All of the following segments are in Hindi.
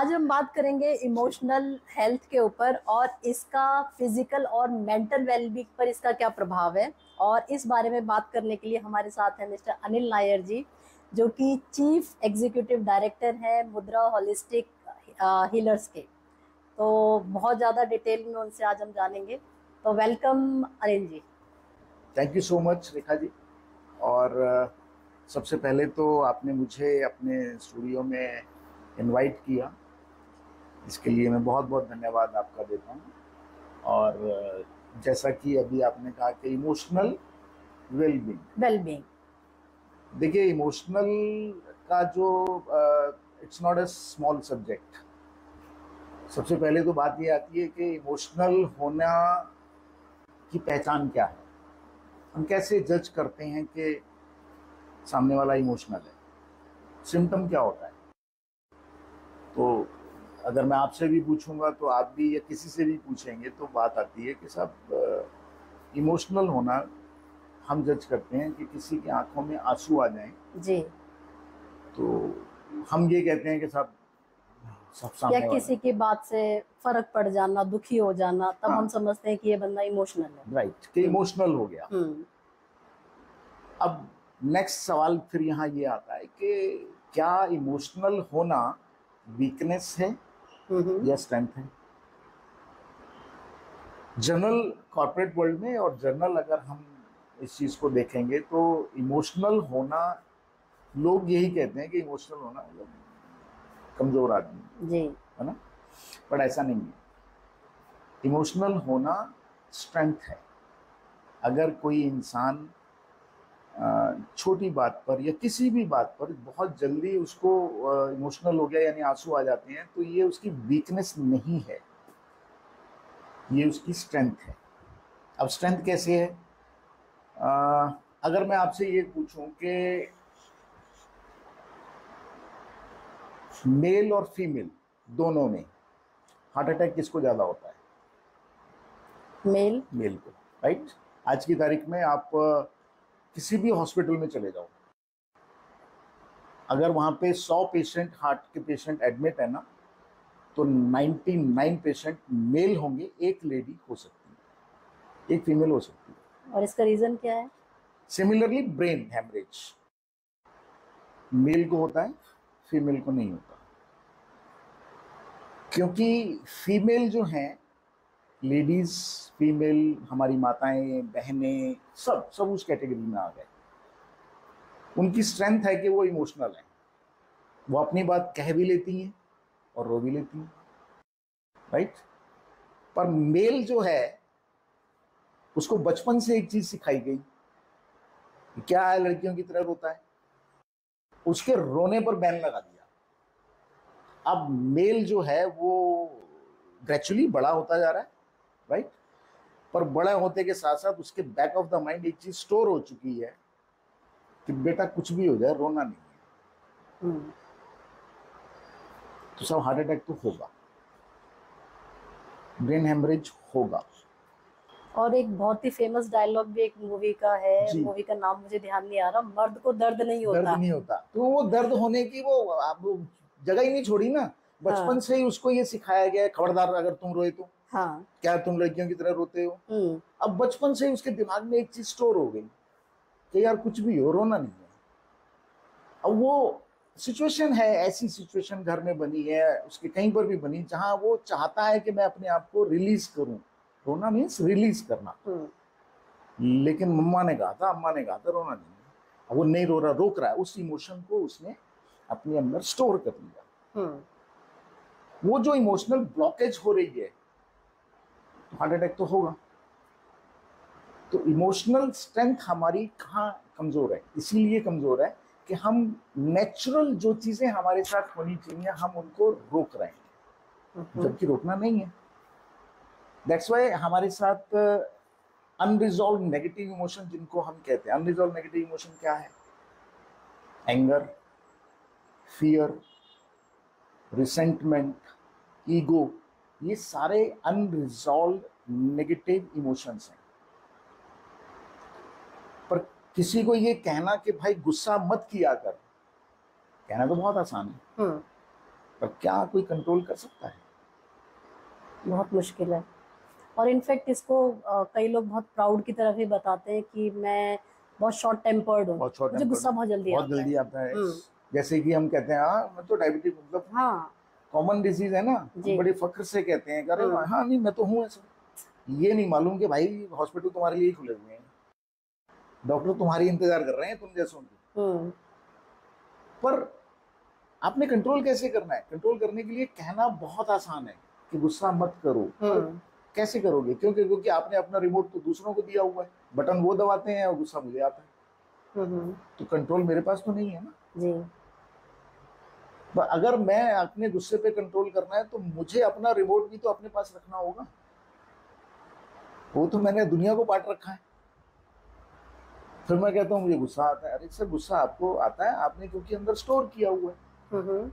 आज हम बात करेंगे इमोशनल हेल्थ के ऊपर और इसका फ़िज़िकल और मेंटल वेलबींग पर इसका क्या प्रभाव है। और इस बारे में बात करने के लिए हमारे साथ हैं मिस्टर अनिल नायर जी, जो कि चीफ एग्जीक्यूटिव डायरेक्टर हैं मुद्रा होलिस्टिक हीलर्स के। तो बहुत ज़्यादा डिटेल में उनसे आज हम जानेंगे। तो welcome Anil ji. Thank you so much Rekha ji. और सबसे पहले तो आपने मुझे अपने स्टूडियो में इनवाइट किया। इसके लिए मैं बहुत बहुत धन्यवाद आपका देता हूँ। और जैसा कि अभी आपने कहा कि इमोशनल वेलबींग वेलबींग देखिए इमोशनल का जो it's not a small subject सबसे पहले तो बात ये आती है कि इमोशनल होना की पहचान क्या है? हम कैसे जज करते हैं कि सामने वाला इमोशनल है? सिम्टम क्या होता है? तो अगर मैं आपसे भी पूछूँगा तो आप भी या किसी से भी पूछेंगे तो बात आती है कि सब इमोशनल होना हम जज करते हैं कि किसी की आँखों में आँसू आ जाएँ। जी। तो हम ये कहते हैं कि सब सब सामने या किसी की बात से फ़र्क पड़ जाना दुखी हो जाना तब हाँ। हम समझते हैं कि ये बंदा इमोशनल है। राइट कि इमोशनल हो गया। हम्म। अब नेक्स्ट सवाल फिर यहाँ ये आता है कि क्या इमोशनल होना वीकनेस है? या स्ट्रेंथ है। जनरल कॉर्पोरेट वर्ल्ड में और जनरल अगर हम इस चीज़ को देखेंगे तो इमोशनल होना लोग यही कहते हैं कि इमोशनल होना कमज़ोर आदमी। जी। है ना? बट ऐसा नहीं है। इमोशनल होना स्ट्रेंथ है। अगर कोई इंसान छोटी बात पर या किसी भी बात पर बहुत जल्दी उसको इमोशनल हो गया यानी आँसू आ जाते हैं तो ये उसकी वीकनेस नहीं है। ये उसकी स्ट्रेंथ है। अब स्ट्रेंथ कैसे है? आ, अगर मैं आपसे ये पूछूँ कि मेल और फीमेल दोनों में हार्ट अटैक किसको ज़्यादा होता है? मेल मेल को राइट आज की तारीख में आप किसी भी हॉस्पिटल में चले जाओ। अगर वहाँ पे 100 पेशेंट हार्ट के पेशेंट एडमिट है ना तो 99 पेशेंट मेल होंगे एक लेडी हो सकती है एक फीमेल हो सकती है। और इसका रीजन क्या है? सिमिलरली ब्रेन हेमरेज मेल को होता है फीमेल को नहीं होता। क्योंकि फीमेल जो हैं लेडीज़, फीमेल, हमारी माताएँ, बहनें, सब सब उस कैटेगरी में आ गए। उनकी स्ट्रेंथ है कि वो इमोशनल है। वो अपनी बात कह भी लेती हैं और रो भी लेती हैं। राइट पर मेल जो है, उसको बचपन से एक चीज़ सिखाई गई क्या है लड़कियों की तरह रोता है। उसके रोने पर बैन लगा दिया। अब मेल जो है, वो ग्रेचुअली बड़ा होता जा रहा है। राइट पर बड़ा होते के साथ साथ उसके बैक ऑफ़ द माइंड एक चीज़ स्टोर हो चुकी है कि बेटा कुछ भी हो जाए रोना नहीं है। हम्म। तो सब हार्ट अटैक तो होगा। ब्रेन हेमरेज होगा। और एक बहुत ही फ़ेमस डायलॉग भी एक मूवी का है। मूवी का नाम मुझे ध्यान नहीं आ रहा। मर्द को दर्द नहीं होता। दर्द नहीं होता। तो वो दर्द होने की वो आप जगह ही नहीं छोड़ी ना। बचपन हाँ। से ही उसको ये सिखाया गया है खबरदार अगर तुम रोए तो। हाँ। क्या तुम लड़कियों की तरह रोते हो? हम्म। अब बचपन से उसके दिमाग में एक चीज़ स्टोर हो गई कि यार कुछ भी हो रोना नहीं है। अब वो सिचुएशन है ऐसी सिचुएशन घर में बनी है उसके कहीं पर भी बनी जहाँ वो चाहता है कि मैं अपने आप को रिलीज़ करूँ। रोना मीन्स रिलीज़ करना। हम्म। लेकिन मम्मा ने कहा था अम्मा ने कहा था रोना नहीं है। अब वो नहीं रो रहा रोक रहा है। उस इमोशन को उसने अपने अंदर स्टोर कर लिया हम्म। वो जो इमोशनल ब्लॉकेज हो रही है हार्ट अटैक तो होगा। तो इमोशनल स्ट्रेंथ हमारी कहाँ कमज़ोर है? इसीलिए कमज़ोर है कि हम नेचुरल जो चीज़ें हमारे साथ होनी चाहिए हम उनको रोक रहे हैं। हम्म। जबकि रोकना नहीं है। दैट्स वाई हमारे साथ अनरिजॉल्व नेगेटिव इमोशन जिनको हम कहते हैं। अनरिजॉल्व नेगेटिव इमोशन क्या है? एंगर फियर रिसेंटमेंट ईगो ये सारे अनरिजॉल्व नेगेटिव इमोशंस हैं। पर किसी को ये कहना कि भाई गुस्सा मत किया कर कहना तो बहुत आसान है। हम्म। पर क्या कोई कंट्रोल कर सकता है? बहुत मुश्किल है। और इनफैक्ट इसको कई लोग बहुत प्राउड की तरफ़ ही बताते हैं कि मैं बहुत शॉर्ट टेम्पर्ड हूँ मुझे गुस्सा बहुत जल्दी बहुत जल्दी आता है। हम्म। जैसे कि हम कहते हैं हाँ मैं तो डायबिटीज़ मतलब हाँ। कॉमन डिज़ीज़ है ना तो बड़े फक्र से कहते हैं अरे हम्म। हाँ नहीं मैं तो हूँ ऐसा। ये नहीं मालूम कि भाई हॉस्पिटल तुम्हारे लिए खुले हुए हैं। डॉक्टर तुम्हारी इंतज़ार कर रहे हैं तुम जैसों की हम्म। पर आपने कंट्रोल कैसे करना है? कंट्रोल करने के लिए कहना बहुत आसान है कि गुस्सा मत करो। कैसे करोगे? क्योंकि क्योंकि आपने अपना रिमोट तो दूसरों को दिया हुआ है। बटन वो दबाते हैं और गुस्सा मुझे आता है। तो कंट्रोल मेरे पास तो नहीं है ना। जी। अगर मैं अपने गुस्से पे कंट्रोल करना है तो मुझे अपना रिमोट भी तो अपने पास रखना होगा। वो तो मैंने दुनिया को बांट रखा है। फिर मैं कहता हूँ मुझे गुस्सा आता है। अरे सर गुस्सा आपको आता है आपने क्योंकि अंदर स्टोर किया हुआ है।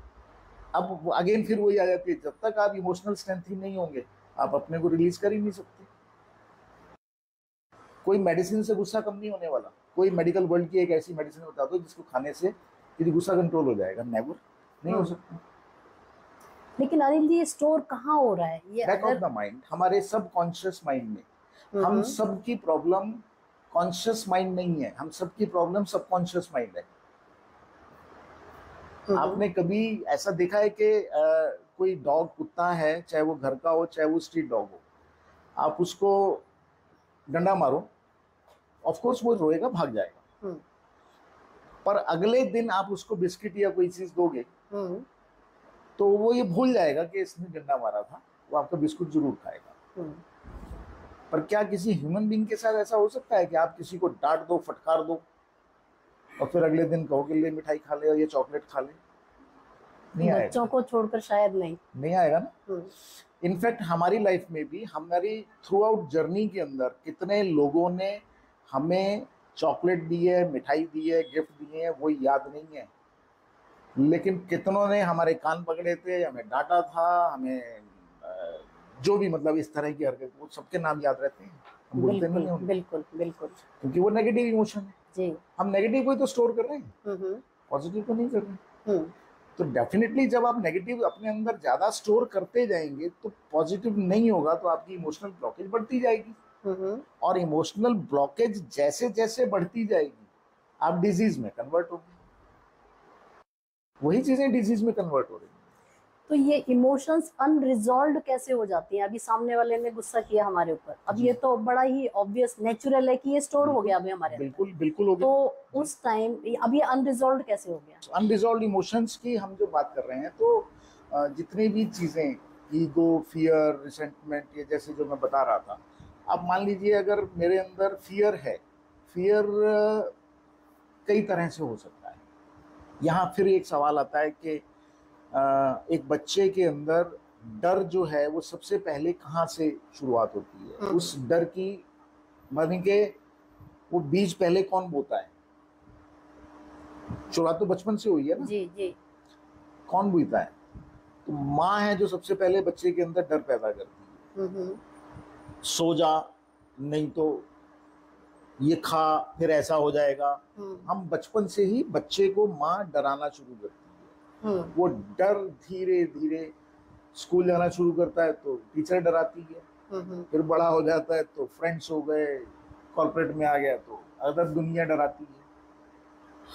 अब अगेन फिर वही आ जाती है जब तक आप इमोशनल स्ट्रेंथ ही नहीं होंगे आप अपने को रिलीज़ कर ही नहीं सकते। कोई मेडिसिन से गुस्सा कम नहीं होने वाला। कोई मेडिकल वर्ल्ड की एक ऐसी मेडिसिन बता दो जिसको खाने से यदि गुस्सा कंट्रोल हो जाएगा। नेवर नहीं हो हाँ। सकता लेकिन अनिल जी स्टोर कहाँ हो रहा है ये बैक ऑफ़ द माइंड हमारे सब कॉन्शियस माइंड में हम हम्म। सब की प्रॉब्लम कॉन्शियस माइंड नहीं है हम सब की प्रॉब्लम सबकॉन्शियस माइंड है हम्म। आपने कभी ऐसा देखा है कि कोई डॉग कुत्ता है चाहे वो घर का हो चाहे वो स्ट्रीट डॉग हो आप उसको डंडा मारो ऑफ़ कोर्स वो रोएगा भाग जाएगा हम्म। पर अगले दिन आप उसको बिस्किट या कोई चीज़ दोगे हम्म। तो वो ये भूल जाएगा कि इसने डंडा मारा था वो आपका बिस्कुट ज़रूर खाएगा। हम्म। पर क्या किसी ह्यूमन बींग के साथ ऐसा हो सकता है कि आप किसी को डांट दो फटकार दो और फिर अगले दिन कहो कि ले मिठाई खा ले और ये चॉकलेट खा ले नहीं आएगा। बच्चों को छोड़कर शायद नहीं। नहीं आएगा ना? In fact hmm. हमारी लाइफ में भी हमारी थ्रू आउट जर्नी के अंदर कितने लोगों ने हमें चॉकलेट दी है मिठाई दी है गिफ्ट दिए हैं वो याद नहीं है। लेकिन कितनों ने हमारे कान पकड़े थे हमें डांटा था हमें जो भी मतलब इस तरह की हरकत वो सबके नाम याद रहते हैं। हम बोलते नहीं हैं बिल्कुल बिल्कुल। क्योंकि वो नेगेटिव इमोशन है। जी। हम नेगेटिव को ही तो स्टोर कर रहे हैं। Positive hmm, hmm. को नहीं कर रहे हैं। हम्म। तो डेफिनेटली जब आप नेगेटिव अपने अंदर ज़्यादा स्टोर करते जाएँगे तो पॉजिटिव नहीं होगा तो आपकी इमोशनल ब्लॉकेज बढ़ती जाएगी। और इमोशनल ब्लॉकेज जैसे जैसे बढ़ती जाएगी आप डिज़ीज़ में कन्वर्ट होगी। वही चीज़ें डिज़ीज़ में कन्वर्ट हो रही तो ये इमोशंस अनरिजॉल्व कैसे हो जाती हैं? अभी सामने वाले ने गुस्सा किया हमारे ऊपर। अब ये तो बड़ा ही ऑब्वियस नेचुरल है कि ये स्टोर हो गया अभी हमारे बिल्कुल बिल्कुल हो गया। तो उस टाइम अब ये अनरिजॉल्व कैसे हो गया? अनरिजॉल्व इमोशंस की हम जो बात कर रहे हैं तो जितनी भी चीज़ें ईगो फियर रिसेंटमेंट ये जैसे जो मैं बता रहा था। अब मान लीजिए अगर मेरे अंदर फियर है फियर कई तरह से हो सकता है। यहाँ फिर एक सवाल आता है कि एक बच्चे के अंदर डर जो है वो सबसे पहले कहाँ से शुरुआत होती है? हम्म। उस डर की मानी के वो बीज पहले कौन बोता है? शुरुआत तो बचपन से हुई है ना? जी जी। कौन बोता है? तो माँ है जो सबसे पहले बच्चे के अंदर डर पैदा करती है। हम्म। सो जा नहीं तो ये खा फिर ऐसा हो जाएगा। हम्म। हम बचपन से ही बच्चे को माँ डराना शुरू करती है। हम्म। वो डर धीरे धीरे स्कूल जाना शुरू करता है तो टीचर डराती है। हम्म, फिर बड़ा हो जाता है तो फ्रेंड्स हो गए कॉर्पोरेट में आ गया तो अदर दुनिया डराती है।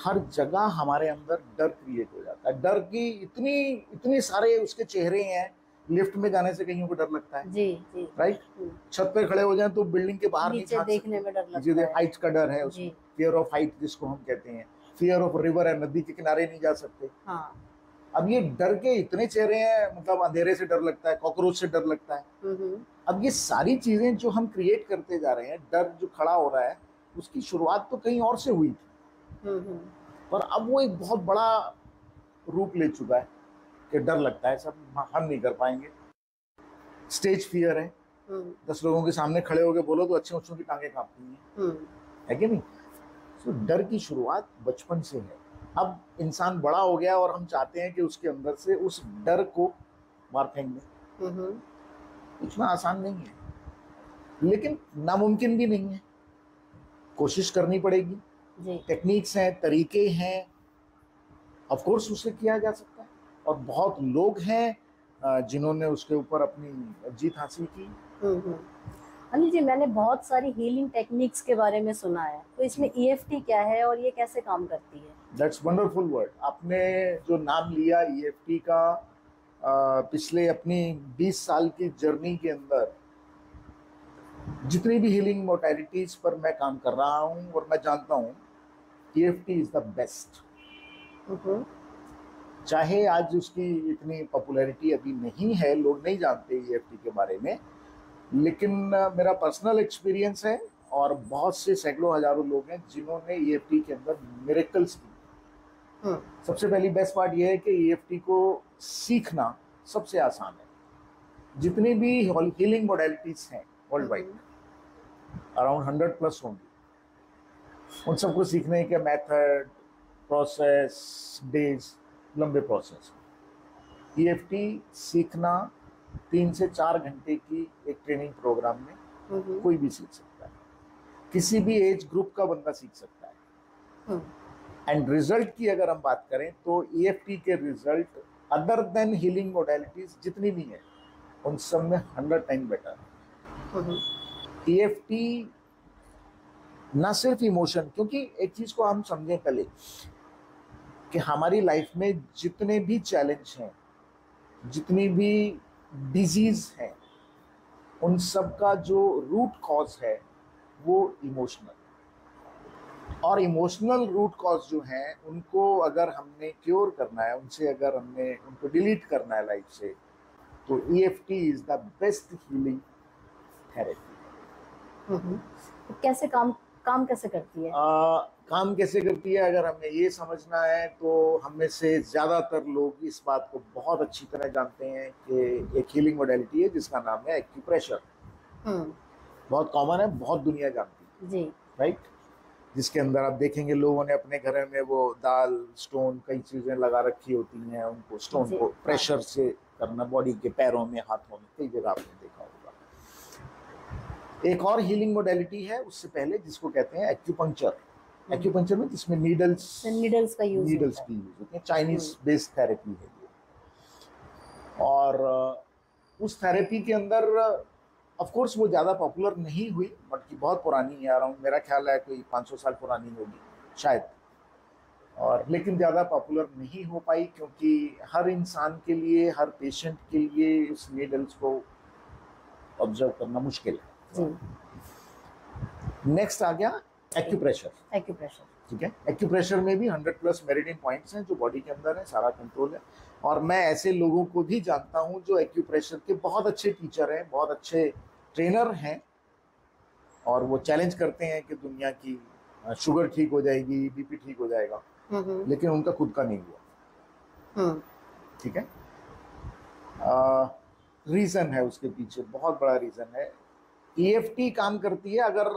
हर जगह हमारे अंदर डर क्रिएट हो जाता है। डर की इतनी इतने सारे उसके चेहरे हैं लिफ्ट में जाने से कहीं को डर लगता है। जी जी। Right hmm. छत पे खड़े हो जाए तो बिल्डिंग के बाहर नीचे देखने में डर लगता है। हाइट का डर है उसमें फियर ऑफ़ हाइट जिसको हम कहते हैं। फियर ऑफ़ रिवर है नदी के किनारे नहीं जा सकते। हाँ। अब ये डर के इतने चेहरे हैं मतलब अंधेरे से डर लगता है कॉकरोच से डर लगता है। हम्म। अब ये सारी चीज़ें जो हम क्रिएट करते जा रहे हैं डर जो खड़ा हो रहा है उसकी शुरुआत तो कहीं और से हुई थी। हम्म, पर अब वो एक बहुत बड़ा रूप ले चुका है। कि डर लगता है सब हम नहीं कर पाएँगे। स्टेज फियर है। हम्म। दस लोगों के सामने खड़े होकर बोलो तो अच्छे बच्चों की टांगे कांपती हैं। हम्म। है कि नहीं? तो डर की शुरुआत बचपन से है। अब इंसान बड़ा हो गया और हम चाहते हैं कि उसके अंदर से उस डर को मार फेंक दें। हम्म। इतना आसान नहीं है। लेकिन नामुमकिन भी नहीं है। कोशिश करनी पड़ेगी। टेक्निक्स हैं तरीके हैं। ऑफ़ कोर्स उसे किया जा सकता और बहुत लोग हैं जिन्होंने उसके ऊपर अपनी जीत हासिल की। हम्म, हम्म। अनिल जी मैंने बहुत सारी हीलिंग टेक्निक्स के बारे में सुना है। तो इसमें ईएफटी e क्या है और ये कैसे काम करती है? दैट्स वंडरफुल वर्ड आपने जो नाम लिया ईएफटी e का आ, पिछले अपनी 20 साल की जर्नी के अंदर जितनी भी हीलिंग मोटेलिटीज पर मैं काम कर रहा हूँ और मैं जानता हूँ ईएफटी इज़ द बेस्ट चाहे आज उसकी इतनी पॉपुलैरिटी अभी नहीं है लोग नहीं जानते ईएफटी e के बारे में लेकिन मेरा पर्सनल एक्सपीरियंस है और बहुत से सैकड़ों हज़ारों लोग हैं जिन्होंने ई e के अंदर मेरेकल्स की। हाँ। सबसे पहली बेस्ट पार्ट यह है कि ई e को सीखना सबसे आसान है। जितनी भी हीलिंग मोडेलिटीज हैं world wide around hundred plus होंगी। उन सबको सीखने के मेथड प्रोसेस डेज़ लंबे प्रोसेस ई सीखना तीन से चार घंटे की एक ट्रेनिंग प्रोग्राम में हम्म। कोई भी सीख सकता है। किसी भी एज ग्रुप का बंदा सीख सकता है। And hmm. रिज़ल्ट की अगर हम बात करें तो ई e के result other than healing modalities जितनी भी है उन सब में hundred time better E F T ना सिर्फ़ इमोशन क्योंकि एक चीज़ को हम समझें पहले कि हमारी लाइफ में जितने भी चैलेंज हैं जितनी भी डिज़ीज़ हैं उन सब का जो रूट कॉज है वो इमोशनल और इमोशनल रूट कॉज जो हैं उनको अगर हमने क्योर करना है उनसे अगर हमने उनको डिलीट करना है लाइफ से तो E F T is the best healing therapy कैसे काम काम कैसे करती है? आ, काम कैसे करती है? अगर हमें ये समझना है तो हम में से ज़्यादातर लोग इस बात को बहुत अच्छी तरह जानते हैं कि एक हीलिंग मोडेलिटी है जिसका नाम है एक्यूप्रेशर हम्म। बहुत कॉमन है बहुत दुनिया जानती है। जी। राइट जिसके अंदर आप देखेंगे लोगों ने अपने घर में वो दाल स्टोन कई चीज़ें लगा रखी होती हैं उनको स्टोन को प्रेशर से करना बॉडी के पैरों में हाथों में कई जगह आपने देखा होगा। एक और हीलिंग मोडेलिटी है उससे पहले जिसको कहते हैं एक्यूपंक्चर एक्यूपंचर में जिसमें नीडल्स नीडल्स का यूज़ नीडल्स की यूज़ होती है। चाइनीज़ बेस्ड थेरेपी है ये। और uh, उस थेरेपी के अंदर ऑफ़ uh, कोर्स वो ज़्यादा पॉपुलर नहीं हुई बट की बहुत पुरानी है अराउंड मेरा ख्याल है कोई 500 साल पुरानी होगी शायद। और लेकिन ज़्यादा पॉपुलर नहीं हो पाई क्योंकि हर इंसान के लिए हर पेशेंट के लिए उस नीडल्स को ऑब्ज़र्व करना मुश्किल है। नेक्स्ट आ गया एक्यूप्रेशर एक्यूप्रेशर ठीक है? एक्यूप्रेशर में भी 100 प्लस मेरिडियन पॉइंट्स हैं जो बॉडी के अंदर है सारा कंट्रोल है। और मैं ऐसे लोगों को भी जानता हूँ जो एक्यूप्रेशर के बहुत अच्छे टीचर हैं बहुत अच्छे ट्रेनर हैं और वो चैलेंज करते हैं कि दुनिया की शुगर ठीक हो जाएगी बीपी ठीक हो जाएगा। लेकिन उनका खुद का नहीं हुआ। हम्म। ठीक है? रीज़न है उसके पीछे बहुत बड़ा रीज़न है। ईएफटी e काम करती है अगर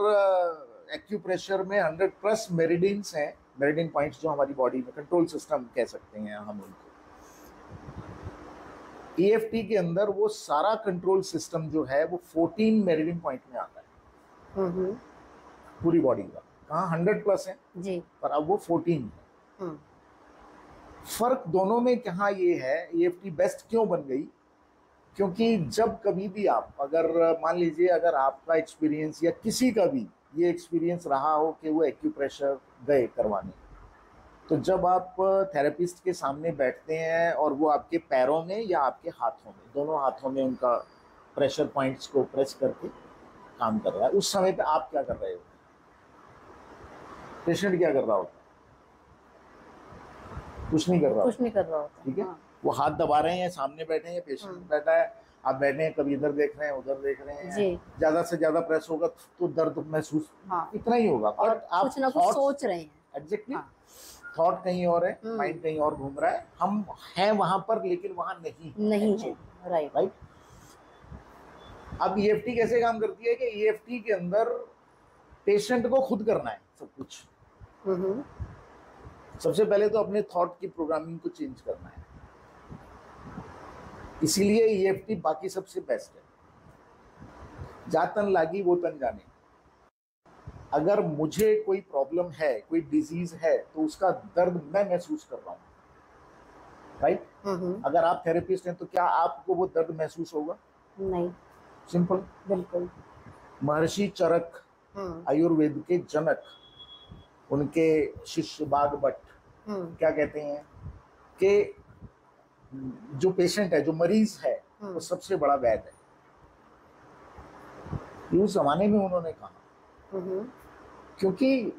एक्यूप्रेशर में हंड्रेड प्लस मेरिडियंस हैं मेरिडियन पॉइंट्स जो हमारी बॉडी में कंट्रोल सिस्टम कह सकते हैं हम उनको। ईएफटी e के अंदर वो सारा कंट्रोल सिस्टम जो है वो 14 मेरिडियन पॉइंट में आता है। पूरी बॉडी का। कहा हंड्रेड प्लस है? जी। पर अब वो 14 है। हम्म। फ़र्क दोनों में कहा ये है ईएफटी बेस्ट क्यों बन गई? क्योंकि जब कभी भी आप अगर मान लीजिए अगर आपका एक्सपीरियंस या किसी का भी ये एक्सपीरियंस रहा हो कि वो एक्यूप्रेशर गए करवाने। तो जब आप थेरेपिस्ट के सामने बैठते हैं और वो आपके पैरों में या आपके हाथों में दोनों हाथों में उनका प्रेशर पॉइंट्स को प्रेस करके काम कर रहा है उस समय पे आप क्या कर रहे हो? पेशेंट क्या कर रहा होता? कुछ नहीं कर रहा कुछ नहीं कर रहा होता। ठीक है? हाँ। वो हाथ दबा रहे हैं सामने बैठे हैं पेशेंट हाँ। बैठा है आप बैठे हैं कभी इधर देख रहे हैं उधर देख रहे हैं। ज़्यादा से ज़्यादा प्रेस होगा तो दर्द महसूस हाँ। इतना ही होगा। और आप कुछ ना कुछ सोच रहे हैं। एग्जैक्टली थॉट कहीं और है माइंड हम्म। कहीं और घूम रहा है। हम हैं वहाँ पर लेकिन वहाँ नहीं नहीं है। राइट राइट अब ईएफटी e कैसे काम करती है कि ईएफटी e के अंदर पेशेंट को खुद करना है सब कुछ। हम्म। सबसे पहले तो अपने थॉट की प्रोग्रामिंग को चेंज करना है। इसीलिए ईएफटी e बाकी सबसे बेस्ट है। जातन लागी वो तन जाने। अगर मुझे कोई प्रॉब्लम है कोई डिज़ीज़ है तो उसका दर्द मैं महसूस कर रहा हूँ। राइट अगर आप थेरेपिस्ट हैं तो क्या आपको वो दर्द महसूस होगा? नहीं। सिंपल बिल्कुल। महर्षि चरक आयुर्वेद के जनक उनके शिष्य बाग भट्ट क्या कहते हैं कि जो पेशेंट है जो मरीज़ है वो सबसे बड़ा वैद है। उस जमाने में उन्होंने कहा। क्योंकि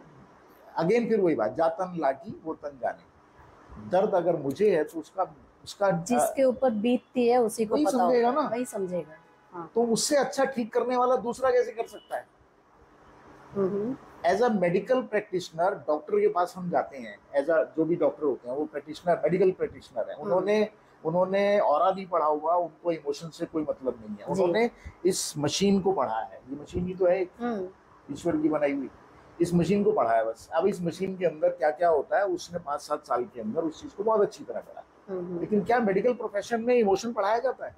अगेन फिर वही बात जातन लागी वो तन जाने। दर्द अगर मुझे है तो उसका उसका जिसके ऊपर बीतती है उसी को वही पता समझेगा ना। वही समझेगा। हाँ। तो उससे अच्छा ठीक करने वाला दूसरा कैसे कर सकता है? As a medical practitioner doctor के पास हम जाते हैं। एज अ जो भी डॉक्टर होते हैं वो प्रैक्टिशनर मेडिकल प्रैक्टिशनर है। उन्होंने उन्होंने और नहीं पढ़ा हुआ उनको इमोशन से कोई मतलब नहीं है। उन्होंने इस मशीन को पढ़ा है। ये मशीन ही तो है हम्म। ईश्वर की बनाई हुई। इस मशीन को पढ़ा है बस। अब इस मशीन के अंदर क्या क्या होता है उसने पाँच सात साल के अंदर उस चीज़ को बहुत अच्छी तरह पढ़ा हम्म। लेकिन क्या मेडिकल प्रोफेशन में इमोशन पढ़ाया जाता है?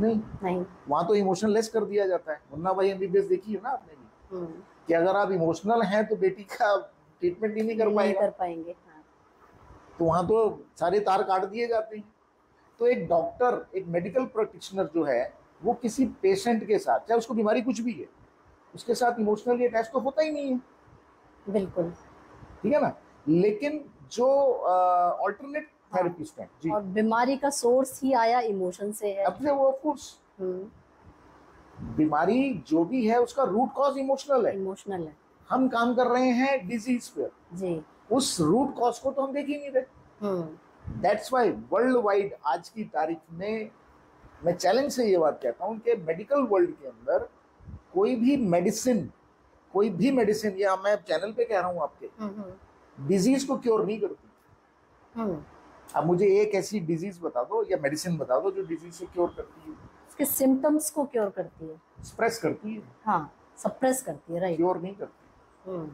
नहीं। नहीं। वहाँ तो इमोशन लेस कर दिया जाता है। मुन्ना भाई एमबीबीएस देखी है ना आपने भी? हम्म। कि अगर आप इमोशनल हैं तो बेटी का ट्रीटमेंट ही नहीं कर पाएगा। कर पाएँगे। हाँ। तो वहाँ तो सारे तार काट दिए जाते हैं। तो एक डॉक्टर एक मेडिकल प्रैक्टिशनर जो है वो किसी पेशेंट के साथ चाहे उसको बीमारी कुछ भी है उसके साथ इमोशनली अटैच तो होता ही नहीं है। बिल्कुल। ठीक है ना? लेकिन जो ऑल्टरनेट थेरेपिस्ट हैं। जी। और बीमारी का सोर्स ही आया इमोशन से है। अपने वो कोर्स बीमारी जो भी है उसका रूट कॉज इमोशनल है। इमोशनल है। हम काम कर रहे हैं डिज़ीज़ पे। जी। उस रूट कॉज को तो हम देख ही नहीं रहे दैट्स वाई वर्ल्ड वाइड आज की तारीख में मैं चैलेंज से ये बात कहता हूँ कि मेडिकल वर्ल्ड के अंदर कोई भी मेडिसिन कोई भी मेडिसिन या मैं चैनल पे कह रहा हूँ आपके डिज़ीज़ को क्योर नहीं करती। अब मुझे एक ऐसी डिज़ीज़ बता दो या मेडिसिन बता दो जो डिज़ीज़ से क्योर करती है। उसके सिम्टम्स को क्योर करती है। सप्रेस करती है। हाँ सप्रेस करती है राइट क्योर नहीं करती। हम्म।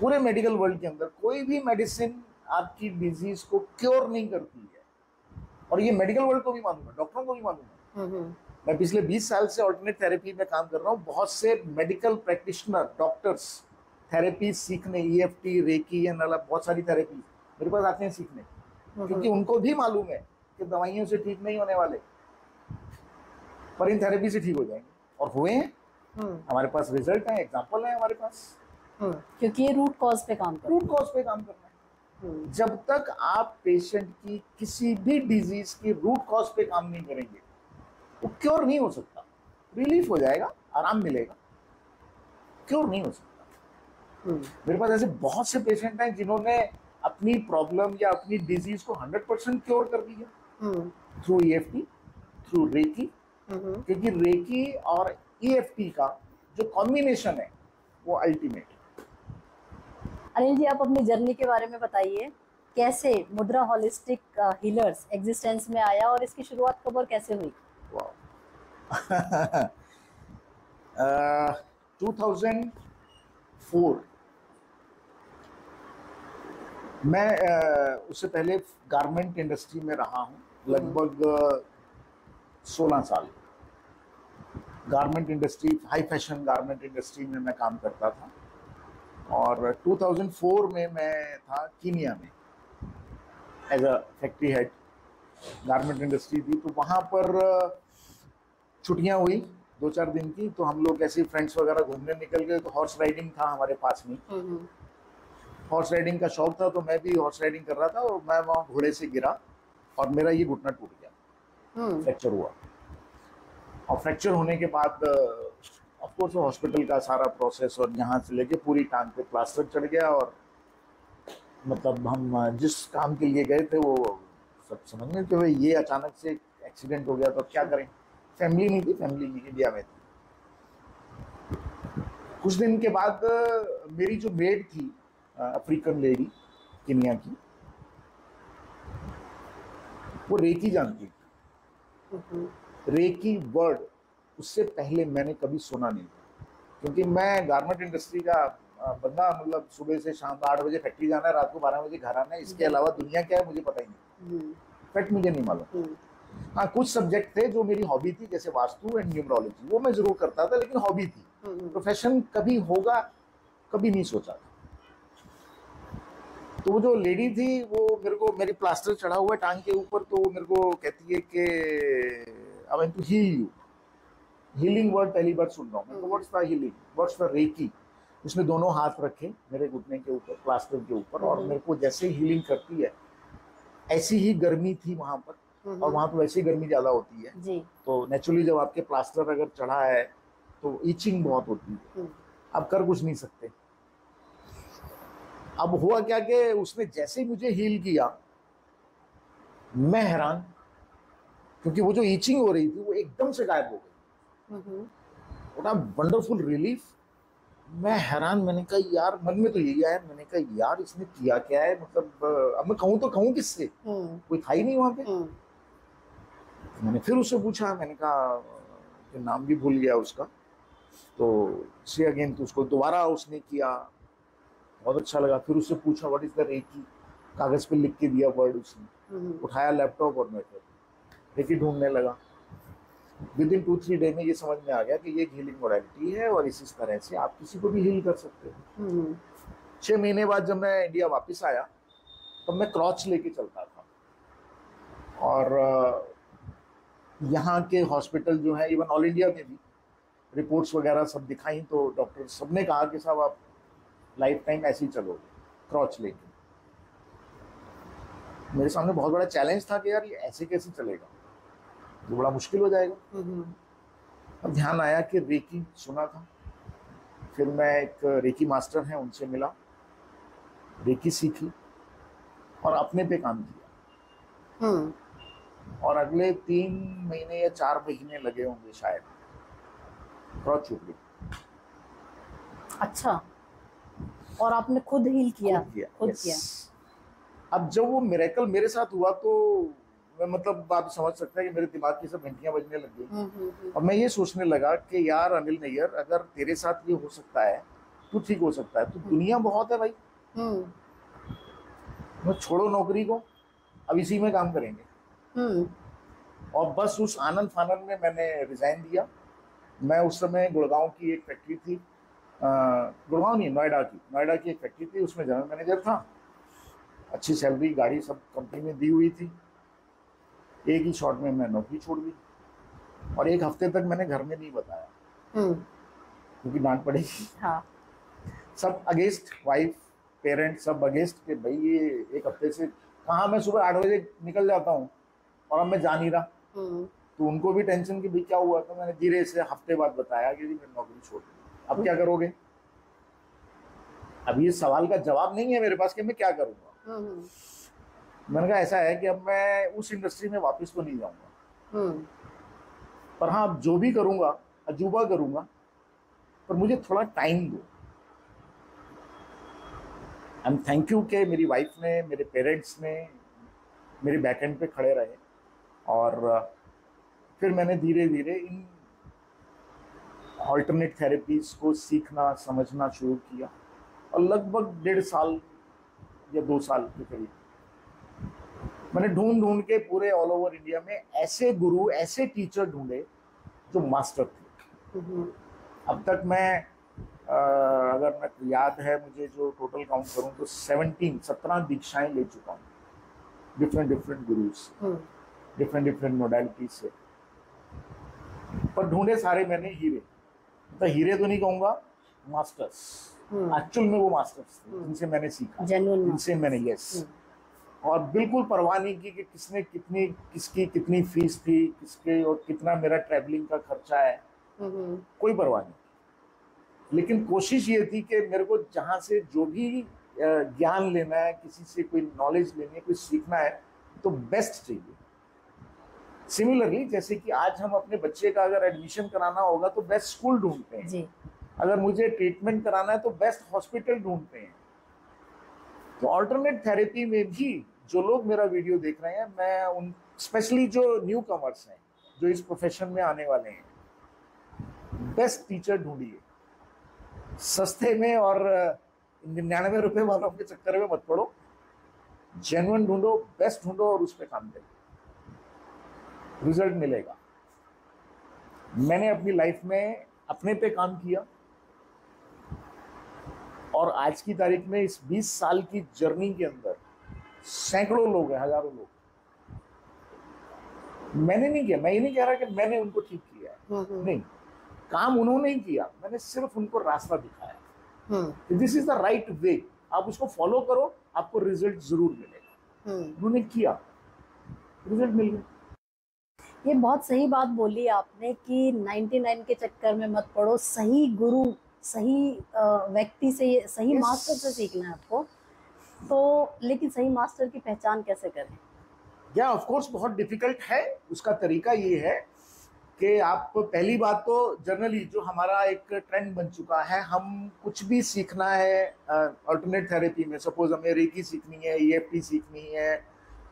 पूरे मेडिकल वर्ल्ड के अंदर कोई भी मेडिसिन आपकी डिज़ीज़ को क्योर नहीं करती है और ये मेडिकल वर्ल्ड को भी मालूम है डॉक्टरों को भी मालूम है हम्म, हम्म। मैं पिछले 20 साल से ऑल्टरनेट थेरेपी में काम कर रहा हूँ बहुत से मेडिकल प्रैक्टिशनर डॉक्टर्स थेरेपी सीखने E F T reiki and बहुत सारी थेरेपी मेरे पास आते हैं सीखने क्योंकि उनको भी मालूम है कि दवाइयों से ठीक नहीं होने वाले पर इन थेरेपी से ठीक हो जाएँगे और हुए हैं हम्म। हमारे पास रिज़ल्ट है एग्ज़ाम्पल है हमारे पास हम्म। क्योंकि ये रूट कॉज पे काम कर रूट कॉज पे काम करना है। हम्म। जब तक आप पेशेंट की किसी भी डिज़ीज़ की रूट कॉज पे काम नहीं करेंगे वो क्योर नहीं हो सकता। रिलीफ हो जाएगा आराम मिलेगा। क्योर नहीं हो सकता। मेरे पास ऐसे बहुत से पेशेंट हैं जिन्होंने अपनी प्रॉब्लम या अपनी डिज़ीज़ को हंड्रेड परसेंट क्योर कर दिया through E F T through reiki क्योंकि रेकी और ई एफ़ टी का जो कॉम्बिनेशन है वो अल्टीमेट अनिल जी आप अपनी जर्नी के बारे में बताइए कैसे मुद्रा होलिस्टिक हीलर्स एग्जिस्टेंस में आया और इसकी शुरुआत कब और कैसे हुई? टू थाउज़ेंड फोर मैं उससे पहले गारमेंट इंडस्ट्री में रहा हूँ लगभग सोलह साल। Garment industry high fashion garment industry में मैं काम करता था। और 2004 में मैं था कीनिया में as a factory head garment industry थी तो वहाँ पर छुट्टियाँ हुई दो चार दिन की तो हम लोग ऐसे फ्रेंड्स वगैरह घूमने निकल गए। तो हॉर्स राइडिंग था हमारे पास में। हम्म, हम्म। हॉर्स राइडिंग का शौक था तो मैं भी हॉर्स राइडिंग कर रहा था और मैं वहाँ घोड़े से गिरा और मेरा ये घुटना टूट गया। Fracture hmm. हुआ। और फ्रैक्चर होने के बाद ऑफकोर्स हॉस्पिटल का सारा प्रोसेस और यहाँ से लेके पूरी टांग पे प्लास्टर चढ़ गया और मतलब हम जिस काम के लिए गए थे वो सब समझ में कि ये अचानक से एक्सीडेंट हो गया तो क्या करें? फैमिली नहीं थी फैमिली इंडिया में थी। कुछ दिन के बाद मेरी जो मेड थी अफ्रीकन लेडी किनिया की वो रेकी जानती थी। रेकी वर्ड उससे पहले मैंने कभी सुना नहीं था। क्योंकि मैं गारमेंट इंडस्ट्री का बंदा मतलब सुबह से शाम आठ बजे फैक्ट्री जाना है रात को बारह बजे घर आना है इसके अलावा दुनिया क्या है मुझे पता ही नहीं। फैक्ट मुझे नहीं मालूम। हाँ कुछ सब्जेक्ट थे जो मेरी हॉबी थी जैसे वास्तु एंड न्यूमरोलॉजी वो मैं ज़रूर करता था लेकिन हॉबी थी। प्रोफेशन कभी होगा कभी नहीं सोचा था। तो वो जो लेडी थी वो मेरे को मेरी प्लास्टर चढ़ा हुआ है टांग के ऊपर तो वो मेरे को कहती है कि अब to heal you healing word पहली बार सुन रहा हूँ। What's the healing what's the reiki उसने दोनों हाथ रखे मेरे घुटने के ऊपर प्लास्टर के ऊपर और मेरे को जैसे हीलिंग करती है ऐसी ही गर्मी थी वहाँ पर और वहाँ तो वैसी गर्मी ज़्यादा होती है। जी। तो नेचुरली जब आपके प्लास्टर अगर चढ़ा है तो ईचिंग बहुत होती है। हम्म। आप कर कुछ नहीं सकते। अब हुआ क्या कि उसने जैसे ही मुझे हील किया मैं हैरान क्योंकि वो जो ईचिंग हो रही थी वो एकदम से गायब हो गई। बड़ा वंडरफुल रिलीफ मैं हैरान मैंने कहा यार मन में तो यही आया मैंने कहा यार इसने किया क्या है? मतलब अब मैं कहूँ तो कहूँ किससे? हम्म। कोई था ही नहीं वहाँ पे। हम्म। मैंने फिर उससे पूछा मैंने कहा कि नाम भी भूल गया उसका। तो से अगेन तो उसको दोबारा उसने किया। बहुत अच्छा लगा। फिर उससे पूछा व्हाट इज़ द रेकी कागज़ पे लिख के दिया वर्ड उसने। हम्म। उठाया लैपटॉप और मैं फिर रेकी ढूँढने लगा। Within two three day में ये समझ में आ गया कि ये हीलिंग मोडालिटी है और इस तरह से आप किसी को भी हील कर सकते हो। हम्म। छह महीने बाद जब मैं इंडिया वापस आया तब मैं क्रॉच लेके चलता था। और यहाँ के हॉस्पिटल जो है इवन ऑल इंडिया में भी रिपोर्ट्स वगैरह सब दिखाई तो डॉक्टर सबने कहा कि साहब आप लाइफ टाइम ऐसे ही चलोगे क्रॉच लेके। मेरे सामने बहुत बड़ा चैलेंज था कि यार ये ऐसे कैसे चलेगा? ये बड़ा मुश्किल हो जाएगा। हम्म। अब ध्यान आया कि रेकी सुना था। फिर मैं एक रेकी मास्टर हैं उनसे मिला। रेकी सीखी और अपने पे काम किया। हम्म। और अगले तीन महीने या चार महीने लगे होंगे शायद। क्रॉच छूट गई अच्छा। और आपने खुद हील किया? खुद किया खुद. किया। अब जब वो मेरेकल मेरे साथ हुआ तो मैं मतलब आप समझ सकते हैं कि मेरे दिमाग की सब घंटियाँ बजने लग गई। हम्म, हम्म, हम्म। अब मैं ये सोचने लगा कि यार अनिल नैयर अगर तेरे साथ ये हो सकता है तो ठीक हो सकता है। तो दुनिया बहुत है भाई। मैं छोड़ो नौकरी को अब इसी में काम करेंगे। और बस उस आनंद फानंद में मैंने रिजाइन दिया। मैं उस समय गुड़गांव की एक फैक्ट्री थी। गुड़गांव नहीं नोएडा की नोएडा की एक फैक्ट्री थी। उसमें जनरल मैनेजर था। अच्छी सैलरी गाड़ी सब कंपनी में दी हुई थी। एक ही शॉट में मैं नौकरी छोड़ दी। और एक हफ़्ते तक मैंने घर में नहीं बताया। हम्म। क्योंकि डांट पड़ेगी। हाँ। सब अगेंस्ट वाइफ पेरेंट सब अगेंस्ट कि भाई ये एक हफ़्ते से कहाँ मैं सुबह आठ बजे निकल जाता हूँ और अब मैं जा नहीं रहा। हम्म। तो उनको भी टेंशन कि भाई क्या हुआ? तो मैंने धीरे से हफ़्ते बाद बताया कि मैंने नौकरी छोड़ दी। अब क्या करोगे? अब ये सवाल का जवाब नहीं है मेरे पास कि मैं क्या करूँगा। हम्म। मैंने कहा ऐसा है कि अब मैं उस इंडस्ट्री में वापस तो नहीं जाऊँगा. हम्म। पर हाँ अब जो भी करूँगा अजूबा करूँगा पर मुझे थोड़ा टाइम दो। आई एम थैंक यू के मेरी वाइफ ने मेरे पेरेंट्स ने मेरे बैक एंड पे खड़े रहे और फिर मैंने धीरे धीरे इन ऑल्टरनेट थेरेपीज को सीखना समझना शुरू किया। और लगभग डेढ़ साल या दो साल के करीब। मैंने ढूंढ ढूंढ के पूरे ऑल ओवर इंडिया में ऐसे गुरु ऐसे टीचर ढूंढे जो मास्टर थे। हम्म। अब तक मैं अ, अगर मैं याद है मुझे जो टोटल काउंट करूँ तो 17 17 दीक्षाएँ ले चुका हूँ। Different different gurus hmm. Different different modalities से। पर ढूंढे सारे मैंने हीरे। तो हीरे तो नहीं कहूँगा मास्टर्स हम्म। एक्चुअल में वो मास्टर्स थे हम्म। जिनसे मैंने सीखा। जिनसे मैंने यस और बिल्कुल परवाह नहीं की कि किसने कितनी किसकी कितनी फ़ीस थी किसके और कितना मेरा ट्रैवलिंग का खर्चा है। हम्म। कोई परवाह नहीं। लेकिन कोशिश ये थी कि मेरे को जहाँ से जो भी ज्ञान लेना है किसी से कोई नॉलेज लेनी है कोई सीखना है तो बेस्ट चाहिए। सिमिलरली जैसे कि आज हम अपने बच्चे का अगर एडमिशन कराना होगा तो बेस्ट स्कूल ढूंढते हैं। जी। अगर मुझे ट्रीटमेंट कराना है तो बेस्ट हॉस्पिटल ढूंढते हैं। तो ऑल्टरनेट थेरेपी में भी जो लोग मेरा वीडियो देख रहे हैं, मैं उन, स्पेशली जो न्यू कमर्स हैं, जो इस प्रोफेशन में आने वाले हैं बेस्ट टीचर ढूंढिए। सस्ते में और निन्यानवे रुपए वालों के चक्कर में मत पड़ो। जेन्युइन ढूंढो बेस्ट ढूंढो और उस पर काम करो रिज़ल्ट मिलेगा। मैंने अपनी लाइफ में अपने पे काम किया। और आज की तारीख में इस 20 साल की जर्नी के अंदर सैकड़ों लोग हैं हज़ारों लोग। मैंने नहीं किया मैं ये नहीं कह रहा कि मैंने उनको ठीक किया है। हम्म, हम्म, नहीं काम उन्होंने ही किया मैंने सिर्फ़ उनको रास्ता दिखाया। This is the right way आप उसको फॉलो करो आपको रिज़ल्ट ज़रूर मिलेगा। हम्म। उन्होंने किया। रिज़ल्ट मिल गया। ये बहुत सही बात बोली आपने कि 99 के चक्कर में मत पड़ो सही गुरु सही व्यक्ति से सही मास्टर से सीखना है आपको। तो लेकिन सही मास्टर की पहचान कैसे करें? या ऑफ़ कोर्स बहुत डिफ़िकल्ट है। उसका तरीका ये है कि आप पहली बात तो जनरली जो हमारा एक ट्रेंड बन चुका है हम कुछ भी सीखना है अल्टरनेट थेरेपी में सपोज़ हमें रेकी सीखनी है ईएफटी सीखनी है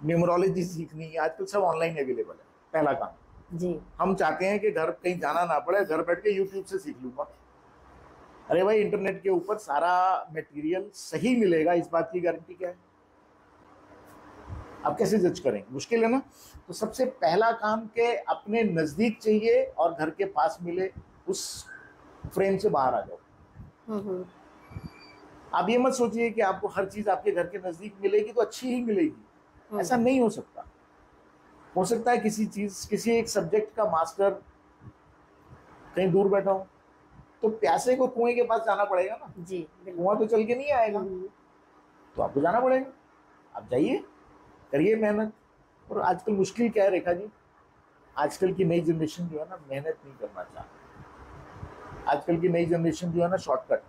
न्यूमरोलॉजी सीखनी है आजकल सब ऑनलाइन अवेलेबल है पहला काम। जी। हम चाहते हैं कि घर कहीं जाना ना पड़े घर बैठ के यूट्यूब से सीख लूँगा अरे भाई इंटरनेट के ऊपर सारा मटेरियल सही मिलेगा इस बात की गारंटी क्या है? आप कैसे जज करेंगे? मुश्किल है ना? तो सबसे पहला काम के अपने नज़दीक चाहिए और घर के पास मिले उस फ्रेम से बाहर आ जाओ। हम्म, हम्म, आप ये मत सोचिए कि आपको हर चीज़ आपके घर के नज़दीक मिलेगी तो अच्छी ही मिलेगी। हम्म, ऐसा नहीं हो सकता। हो सकता है किसी चीज़ किसी एक सब्जेक्ट का मास्टर कहीं दूर बैठा हो। तो प्यासे को कुएँ के पास जाना पड़ेगा ना। जी कुआँ तो चल के नहीं आएगा। हम्म, तो आपको जाना पड़ेगा। आप जाइए करिए मेहनत। और आजकल मुश्किल क्या है रेखा जी? आजकल की नई जनरेशन जो है ना मेहनत नहीं करना चाहती। आजकल की नई जनरेशन जो है ना शॉर्टकट